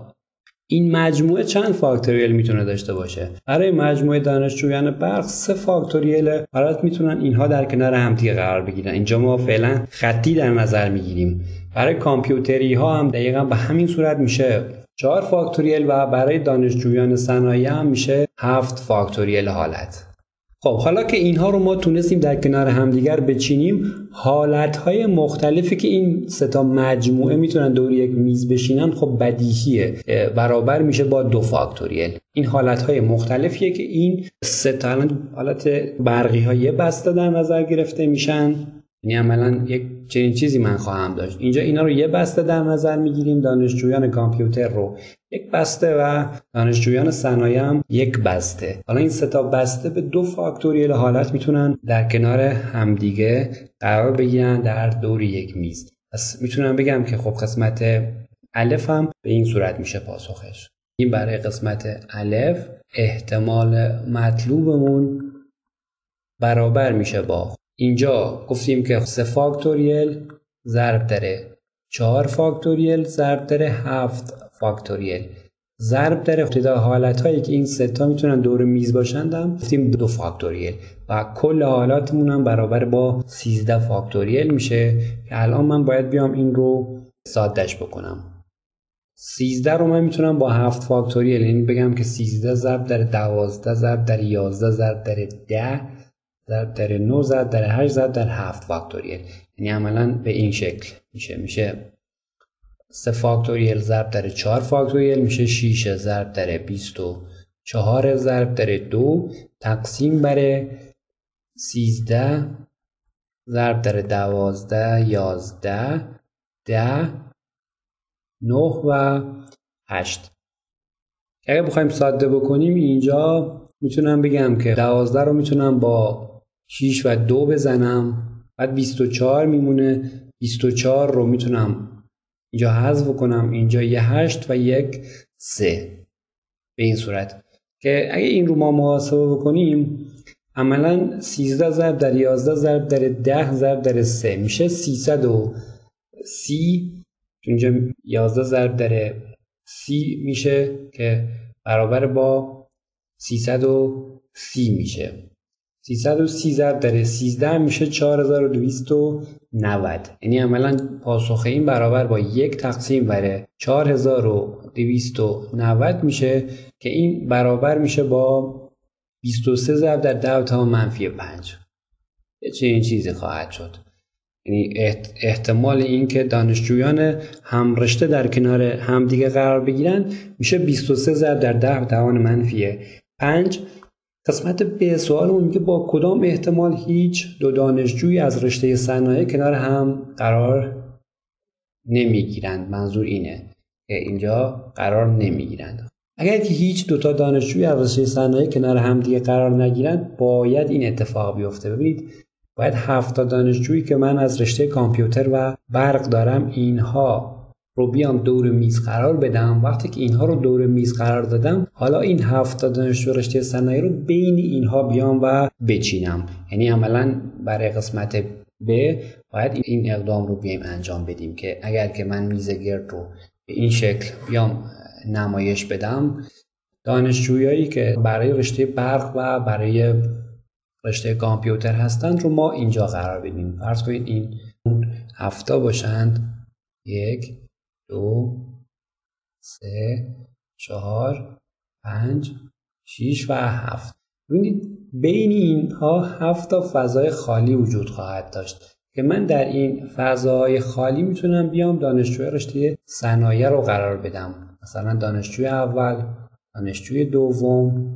این مجموعه چند فاکتوریل می‌تونه داشته باشه؟ برای مجموعه دانشجویان برق سه فاکتوریل حالت می‌تونن اینها در کنار همدیگه قرار بگیرن. اینجا ما فعلا خطی در نظر می‌گیریم. برای کامپیوتری ها هم دقیقا به همین صورت میشه. چهار فاکتوریل و برای دانشجویان صنایع هم میشه هفت فاکتوریل حالت. خب حالا که اینها رو ما تونستیم در کنار همدیگر بچینیم حالتهای مختلفی که این ستا مجموعه می‌تونن دور یک میز بشینن خب بدیهیه. برابر میشه با دو فاکتوریل این حالتهای مختلفیه که این ستا حالت برقی های بسته در نظر گرفته میشن. یعنی عملا یک چنین چیزی من خواهم داشت. اینجا اینا رو یه بسته در نظر می‌گیریم دانشجویان کامپیوتر رو. یک بسته و دانشجویان صنایع هم یک بسته. حالا این ستا بسته به دو فاکتوریل حالت می‌تونن در کنار همدیگه قرار بگیرن در دور یک میز. پس می‌تونم بگم که خب قسمت الف هم به این صورت میشه پاسخش. این برای قسمت الف احتمال مطلوبمون برابر میشه با اینجا گفتیم که 3 فاکتوریل ضرب داره 4 فاکتوریل ضرب داره 7 فاکتوریل. ضرب داره ابتدا حالت هایی که این سه تا می‌تونن دور میز باشند هم گفتیم دو فاکتوریل و کل حالاتمون هم برابر با 13 فاکتوریل میشه که الان من باید بیام این رو سادش بکنم. 13 رو من می‌تونم با 7 فاکتوریل یعنی بگم که 13 ضرب در 12 ضرب در 11 ضرب در 10 ضرب در 9 ضرب در 8 ضرب در 7 فاکتوریل یعنی عملا به این شکل میشه. میشه 3 فاکتوریل ضرب در 4 فاکتوریل میشه 6 ضرب در 24 ضرب در 2 تقسیم بر 13 ضرب در 12 11 10 9 و 8 اگر بخوایم ساده بکنیم اینجا می‌تونم بگم که 12 رو می‌تونم با 6 و 2 بزنم. بعد 24 میمونه. 24 رو می‌تونم اینجا حذف کنم. اینجا یه 8 و یک 3 به این صورت. که اگه این رو ما محاسبه بکنیم عملا 13 ضرب در 11 ضرب در 10 ضرب در 3 میشه 330 اینجا 11 ضرب در 30 میشه که برابر با 330 میشه. 330 ضرب در 13 میشه 4290 یعنی عملا پاسخ این برابر با یک تقسیم بر 4290 میشه که این برابر میشه با 23 ضرب در 10 تا منفی 5 چه این چیزی خواهد شد. یعنی احتمال اینکه دانشجویان هم رشته در کنار همدیگه قرار بگیرن میشه 23 ضرب در 10 توان منفی 5 قسمت به سوال میگه با کدام احتمال هیچ دو دانشجوی از رشته صنایع کنار هم قرار نمی‌گیرند؟ منظور اینه که اینجا قرار نمی‌گیرند. اگر که هیچ دوتا دانشجوی از رشته صنایع کنار هم دیگه قرار نگیرند باید این اتفاق بیفته. ببینید باید هفت دانشجویی که من از رشته کامپیوتر و برق دارم اینها رو بیام دور میز قرار بدم. وقتی که اینها رو دور میز قرار دادم حالا این هفت دانشجو رشته صنایع رو بین اینها بیام و بچینم. یعنی عملا برای قسمت ب باید این اقدام رو بیایم انجام بدیم که اگر که من میز گرد رو به این شکل بیام نمایش بدم دانشجویایی که برای رشته برق و برای رشته کامپیوتر هستند رو ما اینجا قرار بدیم. فرض کنید این هفتا باشند. یک دو سه چهار پنج شیش و هفت. ببینید بین اینها هفت تا فضای خالی وجود خواهد داشت که من در این فضای خالی می‌تونم بیام دانشجوی رشته صنایع رو قرار بدم. مثلا دانشجوی اول دانشجوی دوم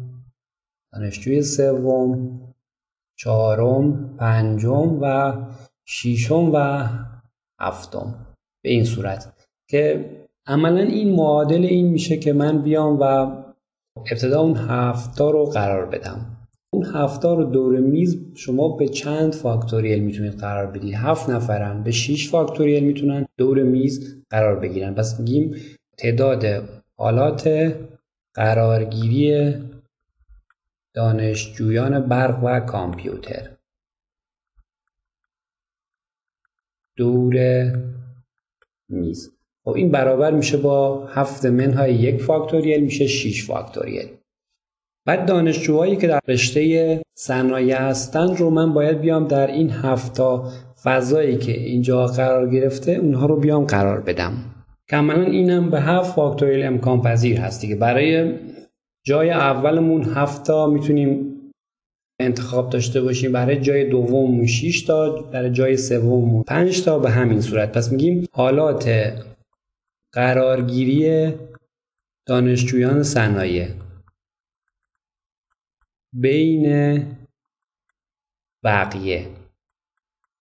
دانشجوی سوم چهارم پنجم و ششم و هفتم. به این صورت. که عملا این معادل این میشه که من بیام و ابتدا اون هفتا رو قرار بدم. اون هفتا رو دور میز شما به چند فاکتوریل می‌تونید قرار بدید هفت نفرم به 6 فاکتوریل می‌تونن دور میز قرار بگیرن. پس میگیم تعداد حالات قرارگیری دانشجویان برق و کامپیوتر. دور میز. خب این برابر میشه با هفت منهای یک فاکتوریل میشه 6 فاکتوریل. بعد دانشجوهایی که در رشته صنایع هستند رو من باید بیام در این هفتا فضایی که اینجا قرار گرفته اونها رو بیام قرار بدم. کاملا اینم به هفت فاکتوریل امکان پذیر هست دیگه. برای جای اولمون هفتا می‌تونیم انتخاب داشته باشیم. برای جای دوم 6 تا برای جای سوم 5 تا به همین صورت. پس میگیم حالات قرارگیری دانشجویان صنایع. بین بقیه.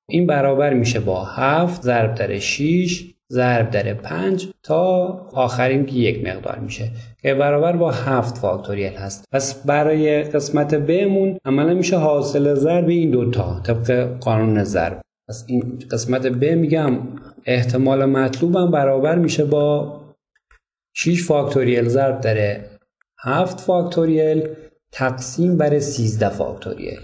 این برابر میشه با 7 ضرب در 6 ضرب در 5 تا آخرین که یک مقدار میشه که برابر با 7 فاکتوریل هست. پس برای قسمت ب مون عملا میشه حاصل ضرب این دوتا طبق قانون ضرب. پس این قسمت ب میگم احتمال مطلوبم برابر میشه با 6 فاکتوریل ضرب در 7 فاکتوریل تقسیم بر 13 فاکتوریل.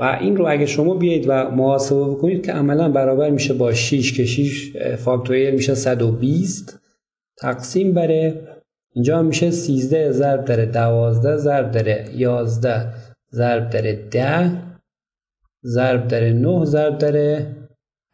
و این رو اگه شما بیایید و محاسبه بکنید که عملا برابر میشه با 6 که 6 فاکتوریل میشه 120 تقسیم بر اینجا میشه 13 ضرب در 12 ضرب در 11 ضرب در 10 ضرب در 9 ضرب در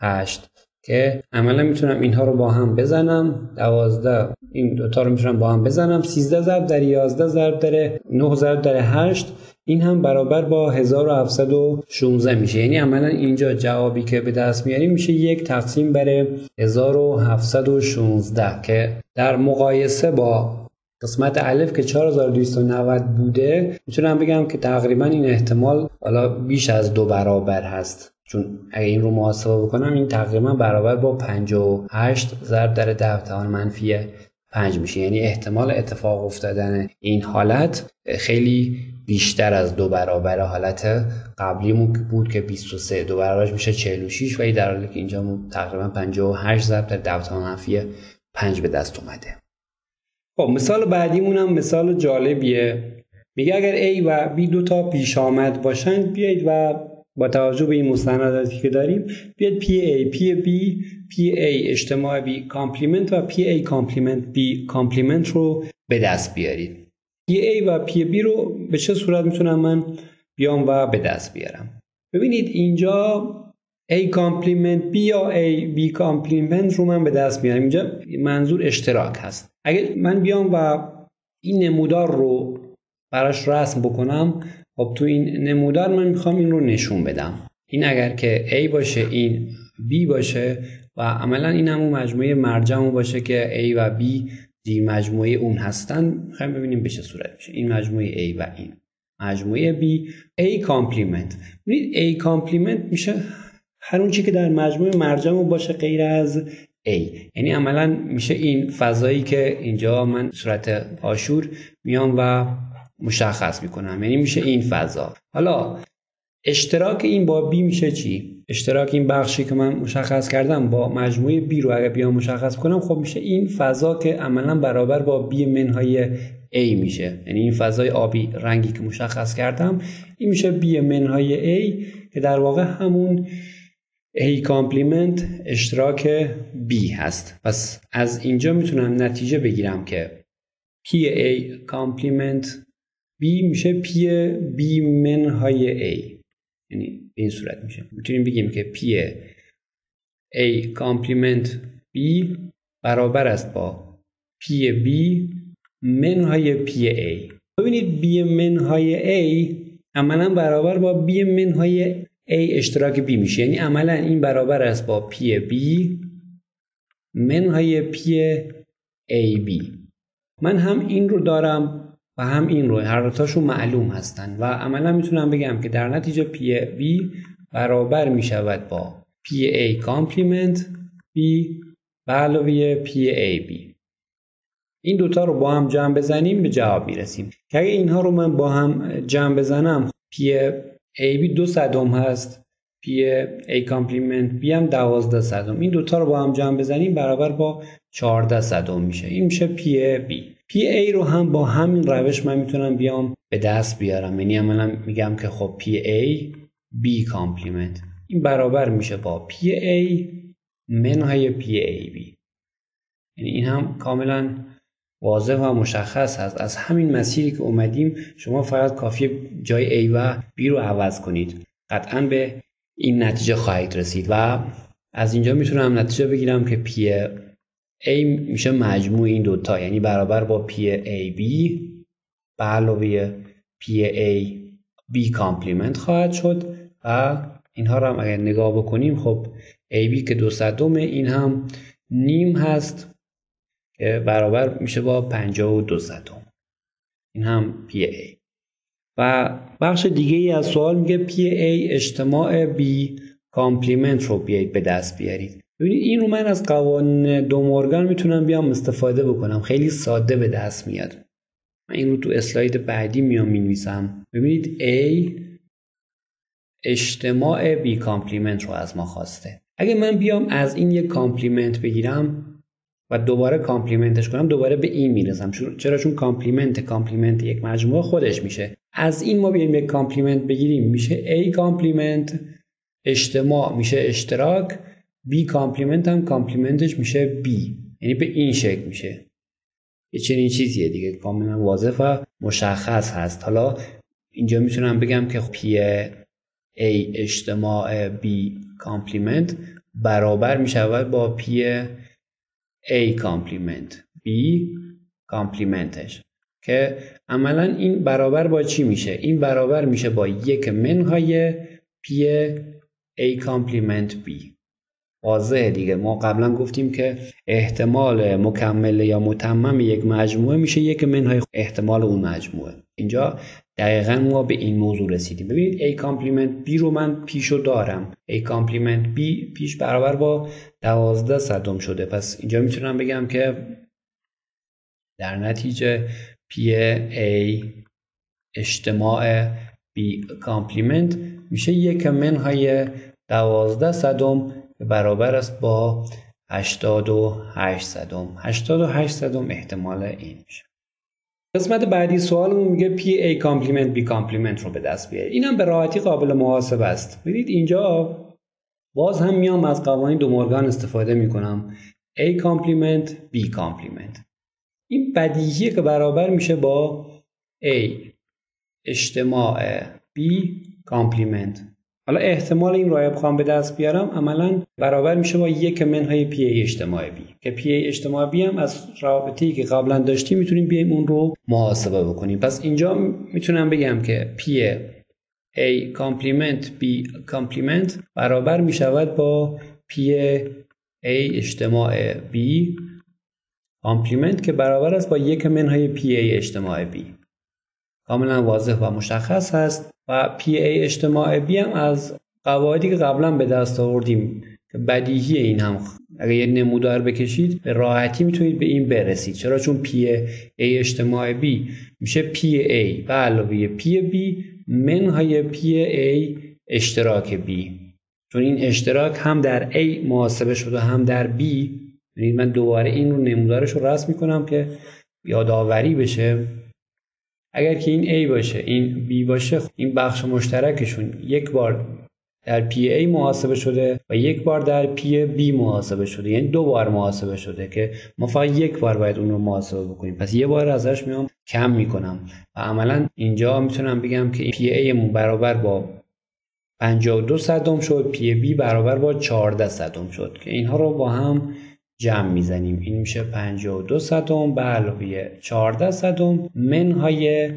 8 که عملا می‌تونم اینها رو با هم بزنم. 12 این دوتا رو می‌تونم با هم بزنم. 13 ضرب در 11 ضرب در 9 ضرب در 8 این هم برابر با 1716 میشه. یعنی عملا اینجا جوابی که به دست میاریم میشه یک تقسیم بر 1716 که در مقایسه با قسمت الف که 4290 بوده می‌تونم بگم که تقریبا این احتمال حالا بیش از دو برابر هست. چون اگه این رو محاسبه بکنم این تقریبا برابر با 58 ضرب در 10 توان منفی 5 میشه. یعنی احتمال اتفاق افتادن این حالت خیلی بیشتر از دو برابر حالت قبلیمون بود که 23 دو برابرش میشه 46 ولی در حالی که اینجا تقریبا 58 ضرب در 10 توان منفی 5 به دست اومده. خب مثال بعدیمون هم مثال جالبیه. میگه اگر A و B دو تا پیش آمد باشند بیایید و با توجه به این مستنداتی که داریم بیاید PA, PB, PA اجتماع B complement و PA complement B complement رو به دست بیارید. PA و PB رو به چه صورت می‌تونم من بیام و به دست بیارم؟ ببینید اینجا A complement B یا A B complement رو من به دست میارم. اینجا منظور اشتراک هست. اگر من بیام و این نمودار رو براش رسم بکنم خب تو این نمودار من می‌خوام این رو نشون بدم. این اگر که A باشه این B باشه و عملا این همون مجموعه مرجعمون باشه که A و B زیر مجموعه اون هستن. می‌خوایم ببینیم به چه صورت میشه. این مجموعه A و این. مجموعه B A complement. ببینید A complement میشه هر اون چی که در مجموعه مرجعمون باشه غیر از A. یعنی عملا میشه این فضایی که اینجا من به صورت هاشور میام و مشخص می‌کنم. یعنی میشه این فضا. حالا اشتراک این با B میشه چی؟ اشتراک این بخشی که من مشخص کردم با مجموعه B رو اگر بیام مشخص کنم خب میشه این فضا که عملا برابر با B منهای A میشه. یعنی این فضای آبی رنگی که مشخص کردم این میشه B منهای A که در واقع همون A complement اشتراک B هست. پس از اینجا می‌تونم نتیجه بگیرم که P A complement B میشه P B منهای A. یعنی به این صورت میشه. می‌تونیم بگیم که P A complement B برابر است با P B منهای P A. ببینید B منهای A عملا برابر با B منهای A اشتراک B میشه. یعنی عملا این برابر است با P B منهای P A B. من هم این رو دارم و هم این رو هر تاشون معلوم هستن و عملا می‌تونم بگم که در نتیجه پی بی برابر می شود با P A complement B به علاوه P A B این دوتا رو با هم جمع بزنیم به جواب می‌رسیم. که اگه اینها رو من با هم جمع بزنم P A B دو صدم هست P A complement B هم دوازده صدم. این دوتا رو با هم جمع بزنیم برابر با چهارده صدم میشه. این میشه P B PA رو هم با همین روش من می‌تونم بیام به دست بیارم. یعنی عملا میگم که خب PA B complement این برابر میشه با PA منهای PAB یعنی این هم کاملا واضح و مشخص هست. از همین مسیری که اومدیم شما فقط کافی جای A و B رو عوض کنید. قطعا به این نتیجه خواهید رسید و از اینجا می‌تونم نتیجه بگیرم که P A میشه مجموع این دوتا یعنی برابر با PAB به علاوه PA B complement خواهد شد و اینها رو هم اگر نگاه بکنیم خب AB که دو صدمه این هم نیم هست برابر میشه با 52 صدم. این هم PA و بخش دیگه ای از سوال میگه PA اجتماع B complement رو بیایید به دست بیارید. ببینید این رو من از قوانین دو مورگان می‌تونم بیام استفاده بکنم. خیلی ساده به دست میاد. من این رو تو اسلاید بعدی میام می‌نویسم. ببینید A اجتماع B complement رو از ما خواسته. اگه من بیام از این یک complement بگیرم و دوباره complement ش کنم دوباره به این می‌رسم. چرا؟ چون complement complement یک مجموعه خودش میشه. از این ما بیایم یک complement بگیریم میشه A complement اجتماع میشه اشتراک. B complement هم complement ش میشه B. یعنی به این شکل میشه. یه چنین چیزیه دیگه. کاملا واضح و مشخص هست. حالا اینجا می‌تونم بگم که P A اجتماع B complement برابر می‌شود با P A complement B complement ش که عملا این برابر با چی میشه؟ این برابر میشه با یک منهای P A complement B. واضحه دیگه. ما قبلا گفتیم که احتمال مکمل یا متمم یک مجموعه میشه یک منهای احتمال اون مجموعه. اینجا دقیقا ما به این موضوع رسیدیم. ببینید A complement B رو من P شو دارم. A complement B P ش برابر با دوازده صدم شده. پس اینجا می‌تونم بگم که در نتیجه P A اجتماع B complement میشه یک منهای دوازده صدم برابر است با 88 صدم. 88 صدم احتمال این میشه. قسمت بعدی سوالمون میگه P A complement B complement رو به دست بیارید. اینم به راحتی قابل محاسبه است. ببینید اینجا باز هم میام از قوانین دو مورگان استفاده می‌کنم. A complement B complement. این بدیهیه که برابر میشه با A. اجتماع B complement. حالا احتمال این رو بخوام به دست بیارم عملا برابر میشه با یک منهای P A اجتماع B. که P A اجتماع B هم از رابطه‌ای که قبلا داشتیم می‌تونیم بیایم اون رو محاسبه بکنیم. پس اینجا می‌تونم بگم که P A complement B complement برابر می‌شود با P A اجتماع B complement که برابر است با یک منهای P A اجتماع B کاملا واضح و مشخص هست و P A اجتماع B هم از قواعدی که قبلا به دست آوردیم که بدیهی این هم اگر یه نمودار بکشید به راحتی می‌تونید به این برسید. چرا؟ چون P A اجتماع B میشه P A به علاوه P B منهای P A اشتراک بی چون این اشتراک هم در A محاسبه شده هم در B. یعنی من دوباره این رو نمودارش رو رسم می‌کنم که یادآوری بشه. اگر که این A باشه این B باشه این بخش مشترکشون یک بار در PA محاسبه شده و یک بار در B محاسبه شده. یعنی دو بار محاسبه شده که ما فقط یک بار باید اون رو محاسبه بکنیم. پس یه بار ازش میام کم می‌کنم. و عملا اینجا می‌تونم بگم که PA مون برابر با 52 صدم شد B برابر با 14 صدم شد که اینها رو با هم جمع می‌زنیم. این میشه 52 صدم. به علاوه 14 صدم. منهای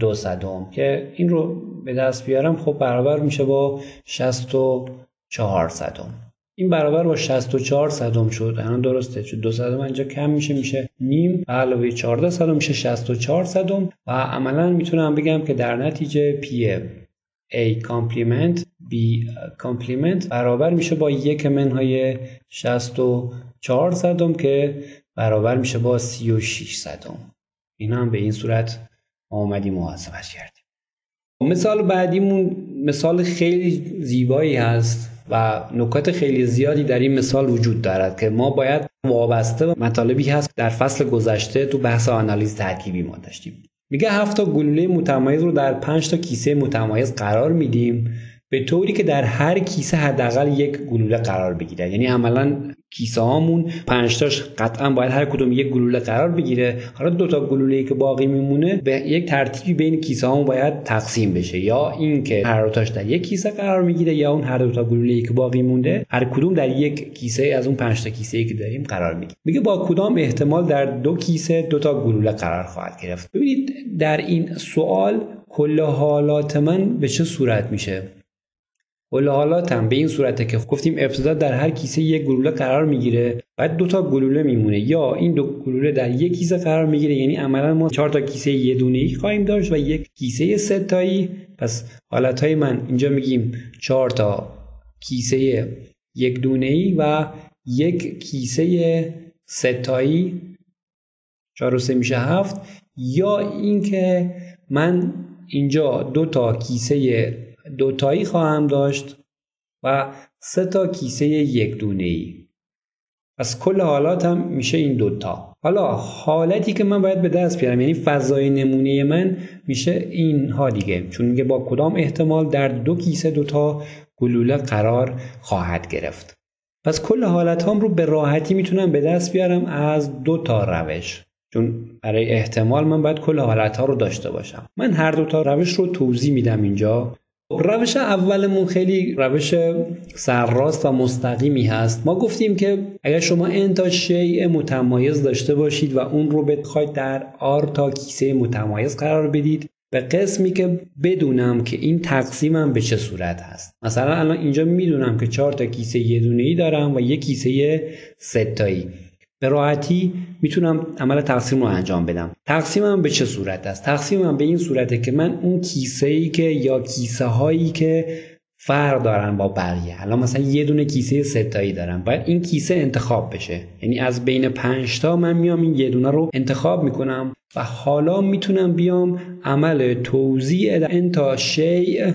دو صدم. که این رو به دست بیارم خب برابر میشه با 64 صدم. این برابر با 64 صدم شد. الان درسته. چون دو صدم اینجا کم میشه میشه نیم. به علاوه 14 صدم میشه 64 صدم. و عملا می‌تونم بگم که در نتیجه پی A complement B complement برابر میشه با یک منهای 64 صدم که برابر میشه با 36 صدم. این هم به این صورت آمدیم محاسبش کردیم. مثال بعدیمون مثال خیلی زیبایی هست و نکات خیلی زیادی در این مثال وجود دارد که ما باید وابسته مطالبی هست در فصل گذشته تو بحث آنالیز ترکیبی ما داشتیم. میگه هفت تا گلوله متمایز رو در پنج تا کیسه متمایز قرار میدیم به طوری که در هر کیسه حداقل یک گلوله قرار بگیره یعنی عملا کیسه هامون پنج تاش قطعا باید هر کدوم یک گلوله قرار بگیره. حالا دو تا گلوله که باقی میمونه به یک ترتیبی بین کیسه هامون باید تقسیم بشه. یا اینکه هر تاش در یک کیسه قرار می‌گیره یا اون هر دو تا گلوله که باقی مونده هر کدوم در یک کیسه از اون پنج تا کیسه ای که داریم قرار می‌گیره. میگه با کدام احتمال در دو کیسه دو تا گلوله قرار خواهد گرفت؟ ببینید در این سوال کل حالات من به چه صورت میشه؟ هم به این صورته که گفتیم ابتدا در هر کیسه یک گلوله قرار می‌گیره بعد دو تا گلوله میمونه. یا این دو گلوله در یک کیسه قرار می‌گیره یعنی عملا ما چهار تا کیسه یه دونه ای خواهیم داشت و یک کیسه سه تایی. پس حالت های من اینجا میگیم چهار تا کیسه یک دونه ای و یک کیسه ستایی چهار و سه میشه هفت. یا اینکه من اینجا دو تا کیسه دوتایی خواهم داشت و سه تا کیسه یک دونه ای از کل حالات هم میشه این دوتا. حالا حالتی که من باید به دست بیارم یعنی فضای نمونه من میشه این ها دیگه. چون میگه با کدام احتمال در دو کیسه دوتا گلوله قرار خواهد گرفت. پس کل حالت هم رو به راحتی می‌تونم به دست بیارم از دو تا روش. چون برای احتمال من باید کل حالت ها رو داشته باشم. من هر دو تا روش رو توضیح میدم اینجا. روش اولمون خیلی روش سرراست و مستقیمی هست. ما گفتیم که اگر شما n تا شیء متمایز داشته باشید و اون رو بخواید در آر تا کیسه متمایز قرار بدید به قسمی که بدونم که این تقسیمم به چه صورت هست. مثلا الان اینجا می‌دونم که چهار تا کیسه یه دونه ای دارم و یک کیسه ستایی. به راحتی می‌تونم عمل تقسیم رو انجام بدم. تقسیمم به چه صورت است؟ تقسیمم به این صورته که من اون کیسه ای که یا کیسه هایی که فرق دارن با بقیه. حالا مثلا یه دونه کیسه ستایی دارم. باید این کیسه انتخاب بشه. یعنی از بین پنج تا من میام این یه دونه رو انتخاب می‌کنم و حالا می‌تونم بیام عمل توزیع انتا شیء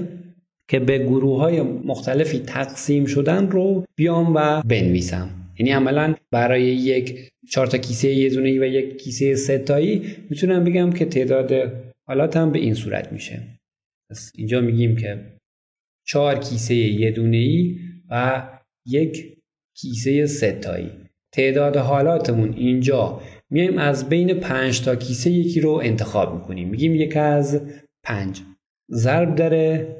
که به گروه های مختلفی تقسیم شدن رو بیام و بنویسم. یعنی عملا برای یک چهار تا کیسه یه دونه و یک کیسه ستایی می‌تونم بگم که تعداد حالات هم به این صورت میشه. پس اینجا میگیم که چهار کیسه یه دونه ای و یک کیسه ستایی تعداد حالاتمون اینجا میایم از بین پنج تا کیسه یکی رو انتخاب می‌کنیم. میگیم یک از پنج. ضرب داره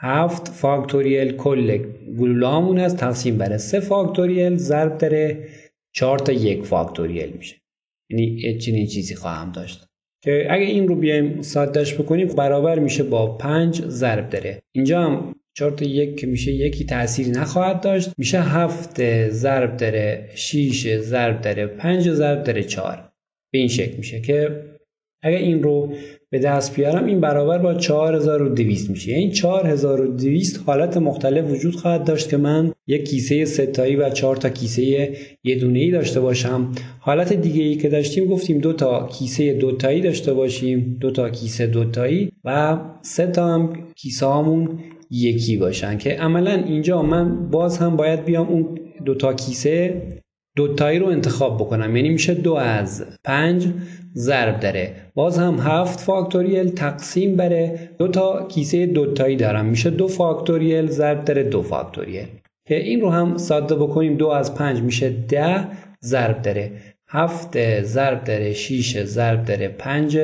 هفت فاکتوریل کل گلوله هست تقسیم بر سه فاکتوریل ضرب داره. چهار تا یک فاکتوریل میشه. یعنی چنین چیزی خواهم داشت. که اگه این رو بیایم سادش بکنیم برابر میشه با پنج ضرب داره. اینجا هم چهار تا یک که میشه یکی تأثیری نخواهد داشت. میشه هفت ضرب داره شیش ضرب داره پنج ضرب داره چهار. به این شکل میشه که اگه این رو به دست بیارم این برابر با 4200 میشه. یعنی 4200 حالت مختلف وجود خواهد داشت که من یک کیسه ستایی و چهار تا کیسه یه دونه ای داشته باشم. حالت دیگه ای که داشتیم گفتیم دو تا کیسه دوتایی داشته باشیم. دو تا کیسه دوتایی و سه تا هم کیسه هامون یکی باشن که عملا اینجا من باز هم باید بیام اون دو تا کیسه دوتایی رو انتخاب بکنم. یعنی میشه دو از پنج ضرب در. باز هم هفت فاکتوریل تقسیم بر. دو تا کیسه دوتایی دارم. میشه دو فاکتوریل ضرب در دو فاکتوریل. که این رو هم ساده بکنیم. دو از پنج میشه ده ضرب داره. هفت ضرب داره. شیش ضرب داره. پنج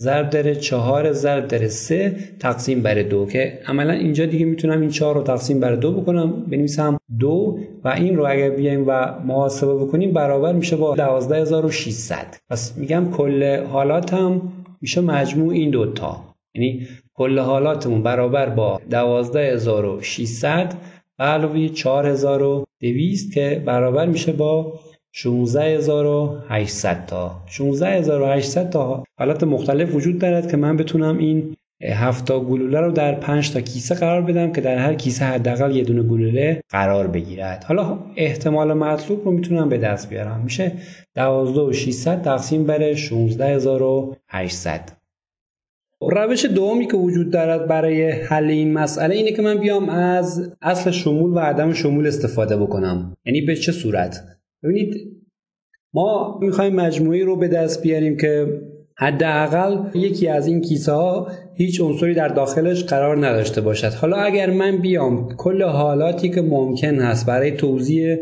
ضرب داره چهار ضرب داره سه تقسیم بر دو که عملا اینجا دیگه می‌تونم این چهار رو تقسیم بر دو بکنم بنویسم دو و این رو اگر بیایم و محاسبه بکنیم برابر میشه با 12600 پس میگم کل حالاتم میشه مجموع این دوتا یعنی کل حالاتمون برابر با 12600 و علاوه 4200 که برابر میشه با 16800 تا. 16800 تا حالت مختلف وجود دارد که من بتونم این هفتا گلوله رو در 5 تا کیسه قرار بدم که در هر کیسه حداقل یه دونه گلوله قرار بگیرد. حالا احتمال مطلوب رو می‌تونم به دست بیارم. میشه 12600 تقسیم بر 16800 روش دومی که وجود دارد برای حل این مسئله اینه که من بیام از اصل شمول و عدم شمول استفاده بکنم. یعنی به چه صورت؟ ببینید ما می‌خوایم مجموعی رو به دست بیاریم که حداقل یکی از این کیسه ها هیچ عنصری در داخلش قرار نداشته باشد. حالا اگر من بیام کل حالاتی که ممکن هست برای توضیح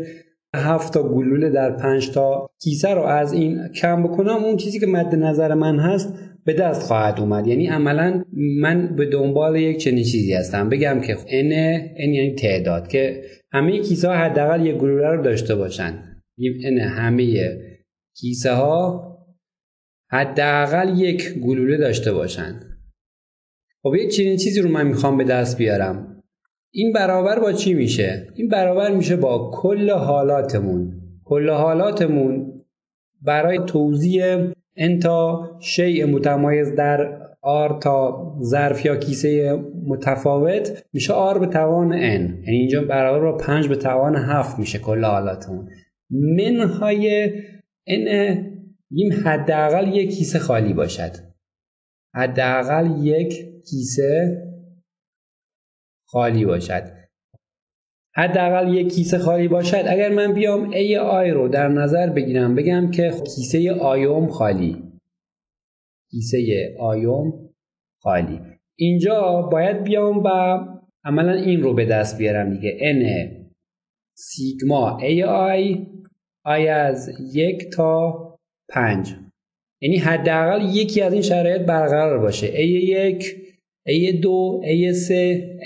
هفت تا گلوله در پنج تا کیسه رو از این کم بکنم اون چیزی که مد نظر من هست به دست خواهد اومد. یعنی عملا من به دنبال یک چنین چیزی هستم. بگم که n n یعنی تعداد که همه کیسه حداقل یک گلوله رو داشته باشن. این همه کیسه ها حداقل یک گلوله داشته باشند. خب یک چنین چیزی رو من می‌خوام به دست بیارم. این برابر با چی میشه؟ این برابر میشه با کل حالاتمون. کل حالاتمون برای توضیح انتا شیء متمایز در آر تا ظرف یا کیسه متفاوت میشه آر به توان n یعنی اینجا برابر با 5 به توان 7 میشه کل حالاتمون. منهای n این حداقل یک کیسه خالی باشد. حداقل یک کیسه خالی باشد. حداقل یک کیسه خالی باشد. اگر من بیام ای آی رو در نظر بگیرم بگم که کیسه آیوم خالی. کیسه آیوم خالی. اینجا باید بیام و عملا این رو به دست بیارم. دیگه n سیگما ای آی آی از یک تا پنج. یعنی حداقل یکی از این شرایط برقرار باشه. ای یک A2, A3,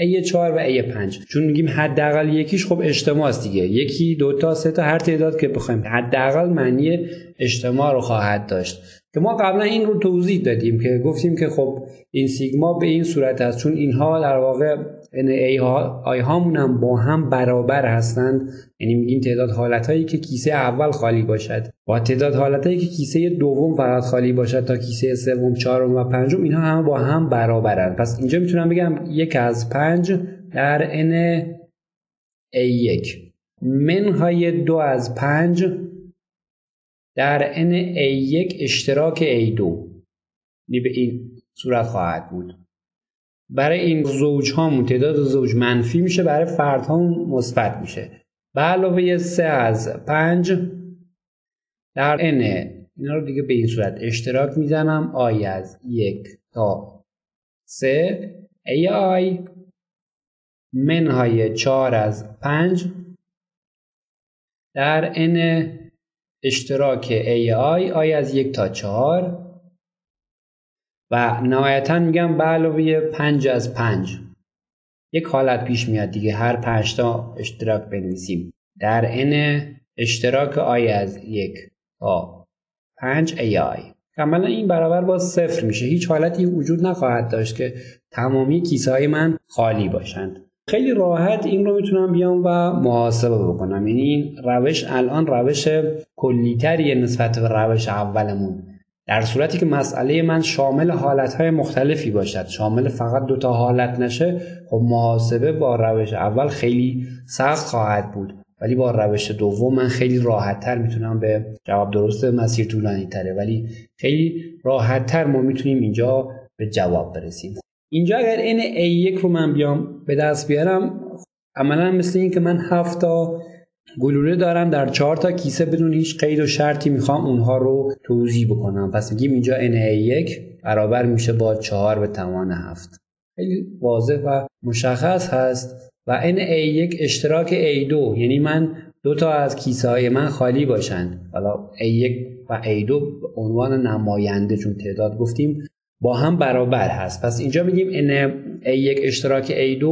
A4 و A5 چون میگیم حداقل یکیش خب اجتماع است دیگه. یکی دو تا سه تا هر تعداد که بخوایم. حداقل معنی اجتماع رو خواهد داشت. که ما قبلا این رو توضیح دادیم که گفتیم که خب این سیگما به این صورت است. چون اینها در واقع ای ها هامون هم با هم برابر هستند. یعنی میگیم تعداد حالت هایی که کیسه اول خالی باشد. با تعداد حالت هایی که کیسه دوم فقط خالی باشد تا کیسه سوم چهارم و پنجم اینها هم با هم برابرند. پس اینجا می‌تونم بگم یک از پنج در n a1 منهای دو از پنج در n a1 اشتراک a2 یعنی به این صورت خواهد بود. برای این زوج هامون تعداد زوج منفی میشه برای فرد هامون مثبت میشه. به علاوه 3 از 5 در n. اینا رو دیگه به این صورت اشتراک می‌زنم. آی از یک تا 3 ای آی. منهای 4 از 5 در n اشتراک ای آی. از یک تا 4 و نهایتا میگم به علاوه 5 از 5 یک حالت پیش میاد دیگه هر 5 تا اشتراک بنویسیم. در n اشتراک آی از یک تا 5 ای آی کاملا این برابر با صفر میشه. هیچ حالتی وجود نخواهد داشت که تمامی کیسه های من خالی باشند. خیلی راحت این رو می‌تونم بیام و محاسبه بکنم. یعنی این روش الان روش کلیتری نسبت به روش اولمون. در صورتی که مسئله من شامل حالتهای مختلفی باشد شامل فقط دو تا حالت نشه خب محاسبه با روش اول خیلی سخت خواهد بود. ولی با روش دوم من خیلی راحت تر می‌تونم به جواب درست مسیر طولانی تره ولی خیلی راحت تر ما می‌تونیم اینجا به جواب برسیم. اینجا اگر این A1 رو من بیام به دست بیارم عملا مثل این که من هفت گلوله دارم در چهار تا کیسه بدون هیچ قید و شرطی می‌خوام اونها رو توضیح بکنم. پس میگیم اینجا NA1 برابر میشه با چهار به توان هفت. خیلی واضح و مشخص هست و NA1 اشتراک A2 یعنی من دو تا از کیسه های من خالی باشند حالا A1 و A2 به عنوان نماینده چون تعداد گفتیم با هم برابر هست. پس اینجا میگیم A1 اشتراک A2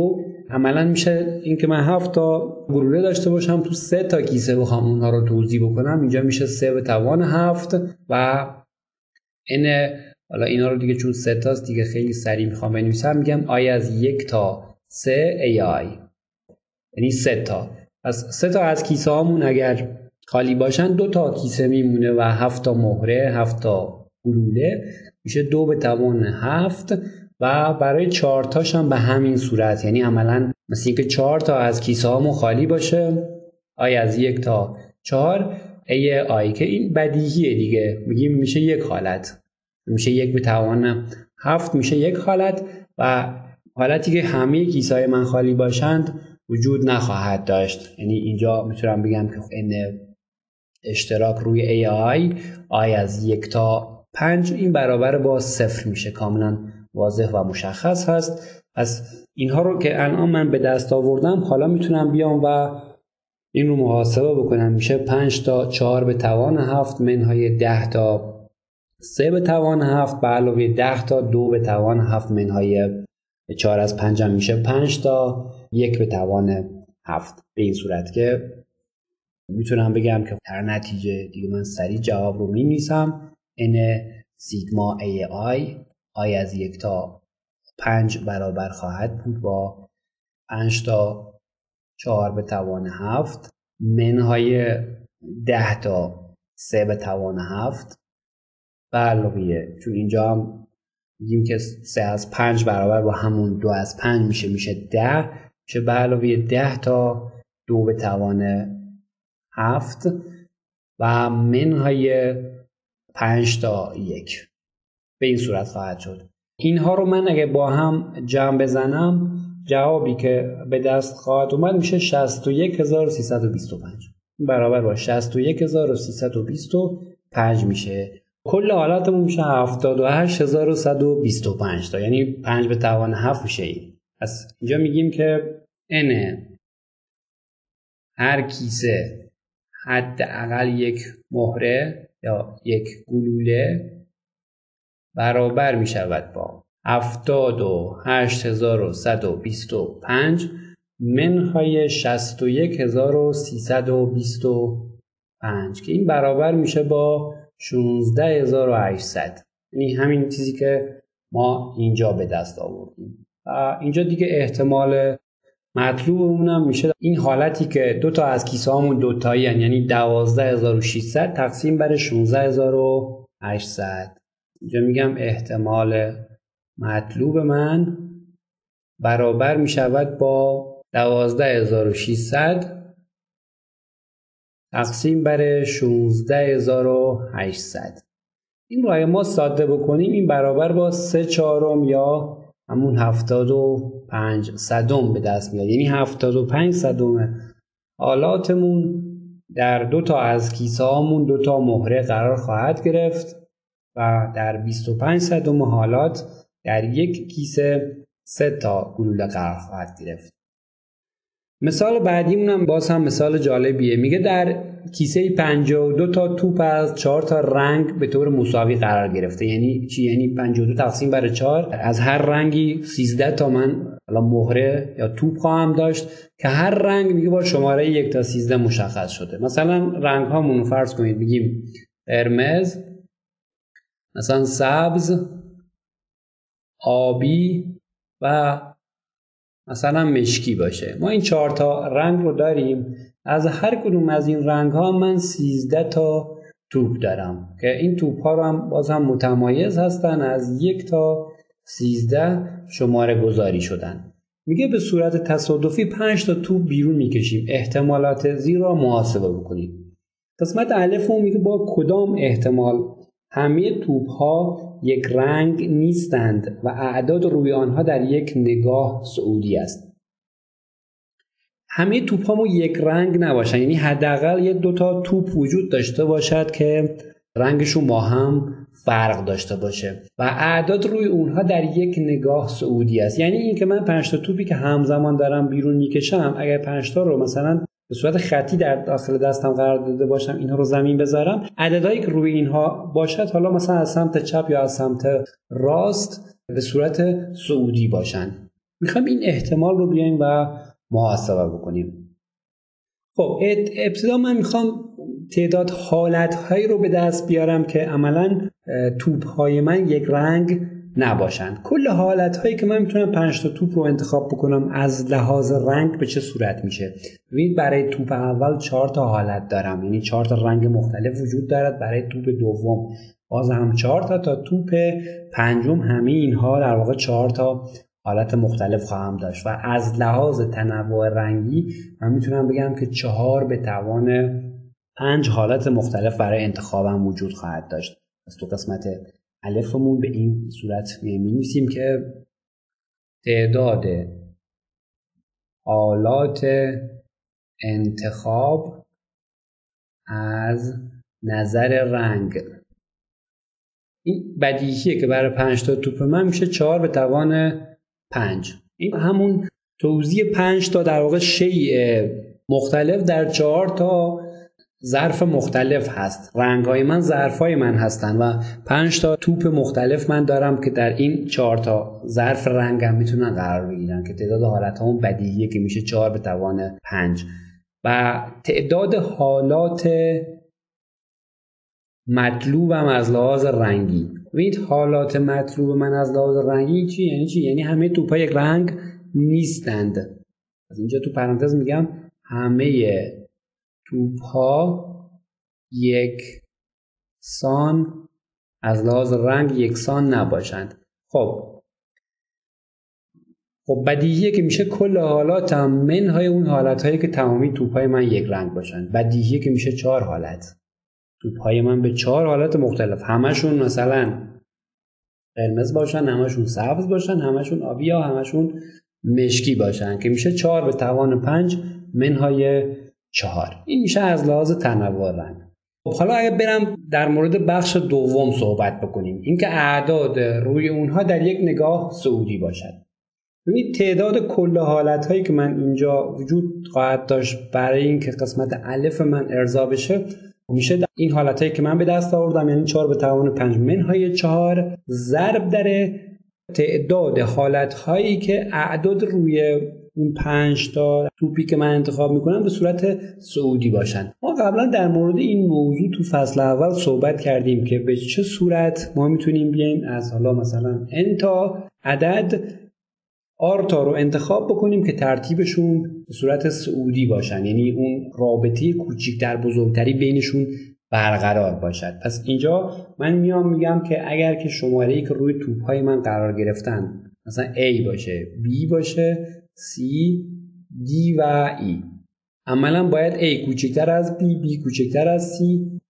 عملا میشه اینکه من هفت تا گلوله داشته باشم تو سه تا کیسه بخوام اونها رو توضیح بکنم. اینجا میشه سه به توان هفت و این حالا اینا رو دیگه چون سه تاست دیگه خیلی سریع می‌خوام بنویسم. میگم آی از یک تا سه ای آی. یعنی سه تا. پس سه تا از کیسه هامون اگر خالی باشن دو تا کیسه میمونه و هفت تا مهره هفت تا گلوله. میشه دو به توان هفت. و برای چهارتاش هم به همین صورت. یعنی عملا مثل اینکه چهار تا از کیسه هامون خالی باشه. آی از یک تا چهار. ای آی که این بدیهیه دیگه. میگیم میشه یک حالت. میشه یک به توان هفت میشه یک حالت. و حالتی که همه کیسه من خالی باشند وجود نخواهد داشت. یعنی اینجا می‌تونم بگم که این اشتراک روی ای آی آی از یک تا پنج این برابر با صفر میشه کاملا. واضح و مشخص هست. از اینها رو که الان من به دست آوردم حالا می‌تونم بیام و این رو محاسبه بکنم. میشه 5 تا 4 به توان 7 منهای 10 تا 3 به توان 7 به علاوه 10 تا 2 به توان 7 منهای 4 از 5 هم میشه 5 تا 1 به توان 7 به این صورت که می‌تونم بگم که در نتیجه دیگه من سریع جواب رو می n سیگما ای آی آی از یک تا پنج برابر خواهد بود با پنج تا چهار به توان هفت. منهای ده تا سه به توان هفت. علاوه چون اینجا هم میگیم که سه از پنج برابر با همون دو از پنج میشه میشه ده. میشه به ده تا دو به توان هفت. و منهای پنج تا یک. به این صورت خواهد شد. اینها رو من اگه با هم جمع بزنم جوابی که به دست خواهد اومد میشه 61325 برابر با 61325 میشه. کل حالاتمون میشه 78125 تا. یعنی 5 به توان 7 میشه این. پس اینجا میگیم که n هر کیسه حداقل یک مهره یا یک گلوله برابر می شود با 78125 منهای 61325 که این برابر میشه با 16800 یعنی همین چیزی که ما اینجا به دست آوردیم. اینجا دیگه احتمال مطلوب هم میشه. این حالتی که دو تا از کیسه هامون دوتایی یعنی 12600 تقسیم بر 16800 اینجا میگم احتمال مطلوب من برابر می‌شود با 12600 تقسیم بر 16800 این رو ما ساده بکنیم این برابر با 3 چهارم یا همون 75 صدم به دست میاد. یعنی 75 صدم حالاتمون در دو تا از کیسه هامون دو تا مهره قرار خواهد گرفت. و در 25 صدم حالات در یک کیسه سه تا گلوله قرار خواهد گرفت. مثال بعدیمون هم باز هم مثال جالبیه. میگه در کیسه 52 تا توپ از 4 تا رنگ به طور مساوی قرار گرفته. یعنی چی؟ یعنی 52 تقسیم بر 4 از هر رنگی 13 تا من حالا مهره یا توپ خواهم داشت که هر رنگ میگه با شماره 1 تا 13 مشخص شده. مثلا رنگ هامون فرض کنید بگیم قرمز مثلا سبز آبی و مثلا مشکی باشه. ما این چهار تا رنگ رو داریم. از هر کدوم از این رنگ ها من 13 تا توپ دارم که این توپ ها رو هم باز هم متمایز هستن. از یک تا 13 شماره گذاری شدن. میگه به صورت تصادفی 5 تا توپ بیرون می‌کشیم. احتمالات زیر را محاسبه بکنیم. قسمت الف میگه با کدام احتمال همه توپ ها یک رنگ نیستند و اعداد روی آنها در یک نگاه سعودی است. همه توپ هامو یک رنگ نباشن یعنی حداقل یه دوتا توپ وجود داشته باشد که رنگشون با هم فرق داشته باشه و اعداد روی اونها در یک نگاه سعودی است. یعنی اینکه من پنج تا توپی که همزمان دارم بیرون می‌کشم اگر پنج تا رو مثلا به صورت خطی در داخل دستم قرار داده باشم اینها رو زمین بذارم. عددهایی که روی اینها باشد حالا مثلا از سمت چپ یا از سمت راست به صورت سعودی باشن. می‌خوام این احتمال رو بیایم و محاسبه بکنیم. خب ابتدا من می‌خوام تعداد حالت هایی رو به دست بیارم که عملا توپ های من یک رنگ نباشند. کل حالت هایی که من می‌تونم 5 تا توپ رو انتخاب بکنم از لحاظ رنگ به چه صورت میشه؟ ببینید برای توپ اول 4 تا حالت دارم. یعنی 4 تا رنگ مختلف وجود دارد برای توپ دوم. باز هم 4 تا تا توپ پنجم همه اینها در واقع 4 تا حالت مختلف خواهم داشت. و از لحاظ تنوع رنگی من می‌تونم بگم که چهار به توان پنج حالت مختلف برای انتخابم وجود خواهد داشت. از تو قسمت الفمون به این صورت می که تعداد حالات انتخاب از نظر رنگ. این بدیهیه که برای پنج تا توپ من میشه چهار به توان پنج. این همون توضیح پنج تا در واقع شیء مختلف در چهار تا ظرف مختلف هست. رنگ های من ظرف های من هستن و پنج تا توپ مختلف من دارم که در این چهار تا ظرف رنگم می‌تونن قرار بگیرن که تعداد حالت همون بدیهیه که میشه چهار به توان پنج. و تعداد حالات مطلوبم از لحاظ رنگی. ببینید حالات مطلوب من از لحاظ رنگی چی؟ یعنی چی؟ یعنی همه توپا یک رنگ نیستند. از اینجا تو پرانتز میگم همه توپ ها یک سان از لحاظ رنگ یکسان نباشند. خب. خب بدیهیه که میشه کل حالاتم منهای اون حالت هایی که تمامی توپای من یک رنگ باشن بدیهیه که میشه چهار حالت. توپای من به چهار حالت مختلف. همشون مثلا قرمز باشن همشون سبز باشن همشون آبی یا همشون مشکی باشن. که میشه چهار به توان پنج منهای چهار. این میشه از لحاظ تنوع رنگ خب حالا اگر برم در مورد بخش دوم صحبت بکنیم. اینکه اعداد روی اونها در یک نگاه سعودی باشد. ببینید تعداد کل حالت هایی که من اینجا وجود خواهد داشت برای اینکه قسمت الف من ارضا بشه میشه این حالت هایی که من به دست آوردم یعنی 4 به توان 5 منهای 4 ضرب در تعداد حالت هایی که اعداد روی اون پنج تا توپی که من انتخاب می‌کنم به صورت سعودی باشن. ما قبلا در مورد این موضوع تو فصل اول صحبت کردیم که به چه صورت ما می‌تونیم بیایم از حالا مثلا انتا عدد آرتا رو انتخاب بکنیم که ترتیبشون به صورت سعودی باشن. یعنی اون رابطه کوچیکتر بزرگتری بینشون برقرار باشد. پس اینجا من میام میگم که اگر که شماره ای که روی توپ های من قرار گرفتن مثلا A باشه B باشه C D و E. عملا باید A کوچکتر از B B کوچکتر از C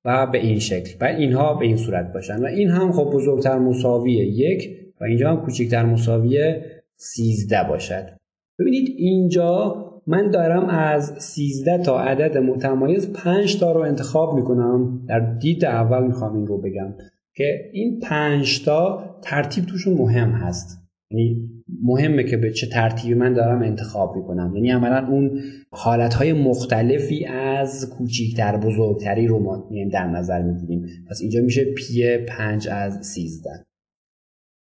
و به این شکل. و اینها به این صورت باشن. و این هم خب بزرگتر مساوی یک و اینجا هم کوچکتر مساوی 13 باشد. ببینید اینجا من دارم از 13 تا عدد متمایز 5 تا رو انتخاب می‌کنم. در دید اول می‌خوام این رو بگم که این 5 تا ترتیب توشون مهم هست. یعنی مهمه که به چه ترتیبی من دارم انتخاب می‌کنم. یعنی عملا اون حالتهای مختلفی از کوچیکتر بزرگتری رو ما در نظر می‌گیریم. پس اینجا میشه پی 5 از 13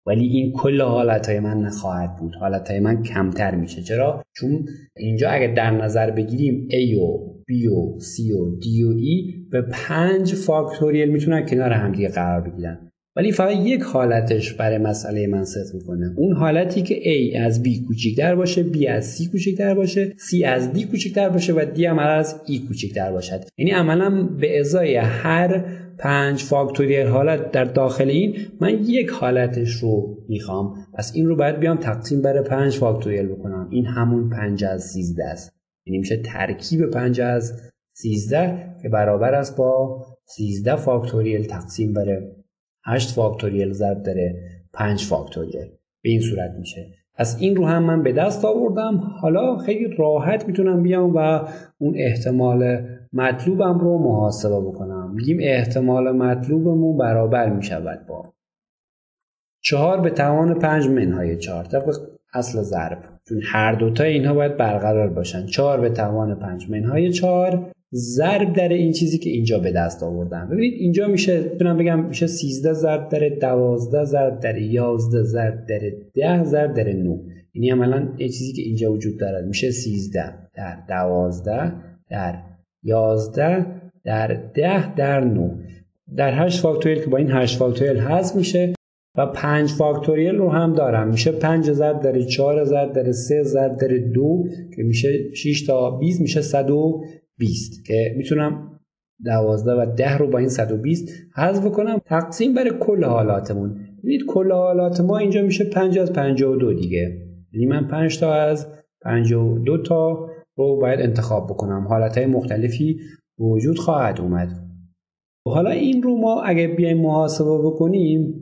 ولی این کل حالتهای من نخواهد بود. حالتهای من کمتر میشه. چرا؟ چون اینجا اگر در نظر بگیریم A و B و C و D و E به پنج فاکتوریل می‌تونن کنار همدیگه قرار بگیرن. ولی فقط یک حالتش برای مسئله من ست می‌کنه. اون حالتی که A از B کوچیکتر باشه B از C کوچیکتر باشه C از D کوچیکتر باشه و D هم از E کوچیکتر باشد. یعنی عملا به ازای هر پنج فاکتوریل حالت در داخل این من یک حالتش رو می‌خوام. پس این رو باید بیام تقسیم بر پنج فاکتوریل بکنم. این همون پنج از سیزده است. یعنی میشه ترکیب پنج از سیزده که برابر است با سیزده فاکتوریل تقسیم بر هشت فاکتوریل ضرب در پنج فاکتوریل. به این صورت میشه. پس این رو هم من به دست آوردم. حالا خیلی راحت می‌تونم بیام و اون احتمال مطلوبم رو محاسبه بکنم. میگیم احتمال مطلوبمون برابر می‌شود با. چهار به توان پنج منهای چهار. طبق اصل ضرب. چون هر دوتا اینها باید برقرار باشن. چهار به توان پنج منهای چهار. ضرب در این چیزی که اینجا به دست آوردم. ببینید اینجا میشه می‌تونم بگم میشه 13 ضرب در 12 ضرب در 11 ضرب در 10 ضرب در 9 یعنی عملا این چیزی که اینجا وجود دارد میشه 13 در 12 در 11 در 10 در 9 در 8 فاکتوریل که با این 8 فاکتوریل حذف میشه و 5 فاکتوریل رو هم دارم. میشه 5 ضرب در 4 ضرب در 3 ضرب در 2 که میشه 6 تا 20 میشه 120 که می‌تونم 12 و 10 رو با این 120 حذف کنم تقسیم بر کل حالاتمون. ببینید کل حالات ما اینجا میشه 5 از 52 دیگه. یعنی من 5 تا از 52 تا رو باید انتخاب بکنم. حالتهای مختلفی وجود خواهد اومد. حالا این رو ما اگه بیایم محاسبه بکنیم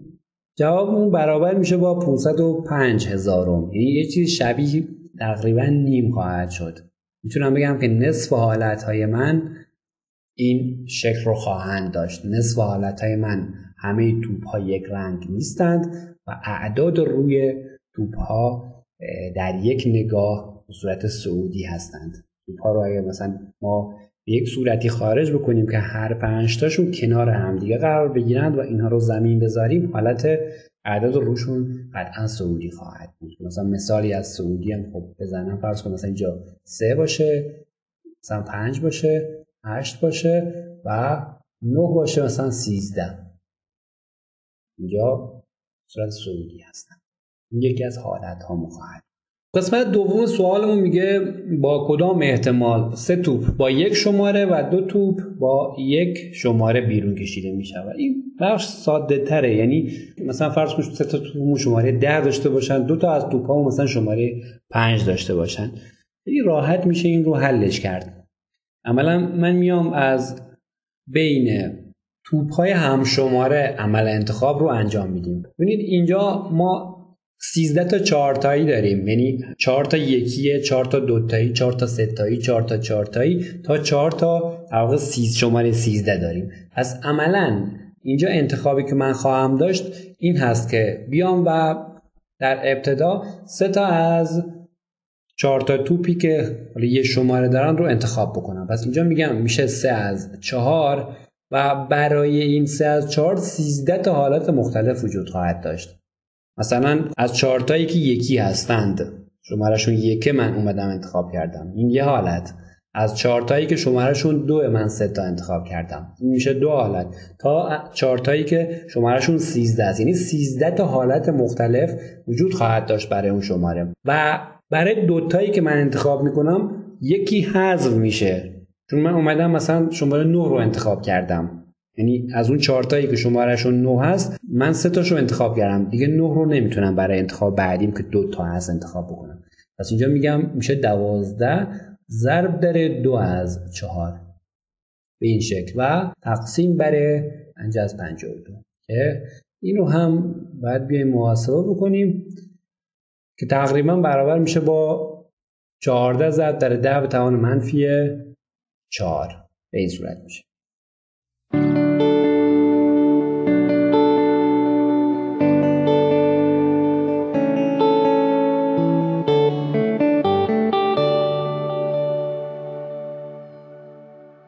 جوابمون برابر میشه با 505 هزارم. یعنی یه چیز شبیه تقریبا نیم خواهد شد. می‌تونم بگم که نصف حالتهای من این شکل رو خواهند داشت. نصف حالتهای من همه توپ ها یک رنگ نیستند و اعداد روی توپ ها در یک نگاه صورت سعودی هستند. توپ ها رو اگه مثلا ما به یک صورتی خارج بکنیم که هر پنج تاشون کنار همدیگه قرار بگیرند و اینها رو زمین بذاریم حالت اعداد روشون قطعا سعودی خواهد بود. مثلا مثالی از سعودی هم خب بزنم فرض کنم مثلا اینجا سه باشه مثلا پنج باشه هشت باشه و نه باشه مثلا سیزده. اینجا صورت سعودی هستن. یکی از حالت ها خواهد قسمت دوم سوالمون میگه با کدام احتمال سه توپ با یک شماره و دو توپ با یک شماره بیرون کشیده می‌شود؟ این بخش ساده تره. یعنی مثلا فرض کنید سه تا توپ شماره ده داشته باشن دو تا از توپ مثلا شماره پنج داشته باشن. خیلی راحت میشه این رو حلش کرد. عملا من میام از بین توپ های همشماره عمل انتخاب رو انجام میدیم. ببینید اینجا ما 13 تا 4 تایی داریم. یعنی 4 تا یکیه 4 تا دو تایی 4 تا سه تایی 4 تا 4 تایی تا 4 تا در 30 شماره 13 داریم. پس عملا اینجا انتخابی که من خواهم داشت این هست که بیام و در ابتدا سه تا از چهار تا توپی که یه شماره دارن رو انتخاب بکنم. پس اینجا میگم میشه سه از چهار و برای این سه از چهار سیزده تا حالت مختلف وجود خواهد داشت. مثلا از چهارتایی که یکی هستند شمارهشون یکه من اومدم انتخاب کردم. این یه حالت. از چهارتایی که شمارهشون دو من سه تا انتخاب کردم. این میشه دو حالت. تا چهارتایی که شمارهشون سیزده است. یعنی سیزده تا حالت مختلف وجود خواهد داشت برای اون شماره. و برای دوتایی که من انتخاب می‌کنم یکی حذف میشه. چون من اومدم مثلا شماره 9 رو انتخاب کردم. یعنی از اون چهارتایی که شمارهشون 9 هست من سه تاشو انتخاب کردم. دیگه 9 رو نمی‌تونم برای انتخاب بعدیم که دو تا هست انتخاب بکنم. پس اینجا میگم میشه دوازده ضرب داره دو از چهار. به این شکل. و تقسیم بر پنج از که این رو هم باید بیایم محاسبه بکنیم که تقریبا برابر میشه با 14 ضرب در ده به توان منفی 4 به این صورت میشه.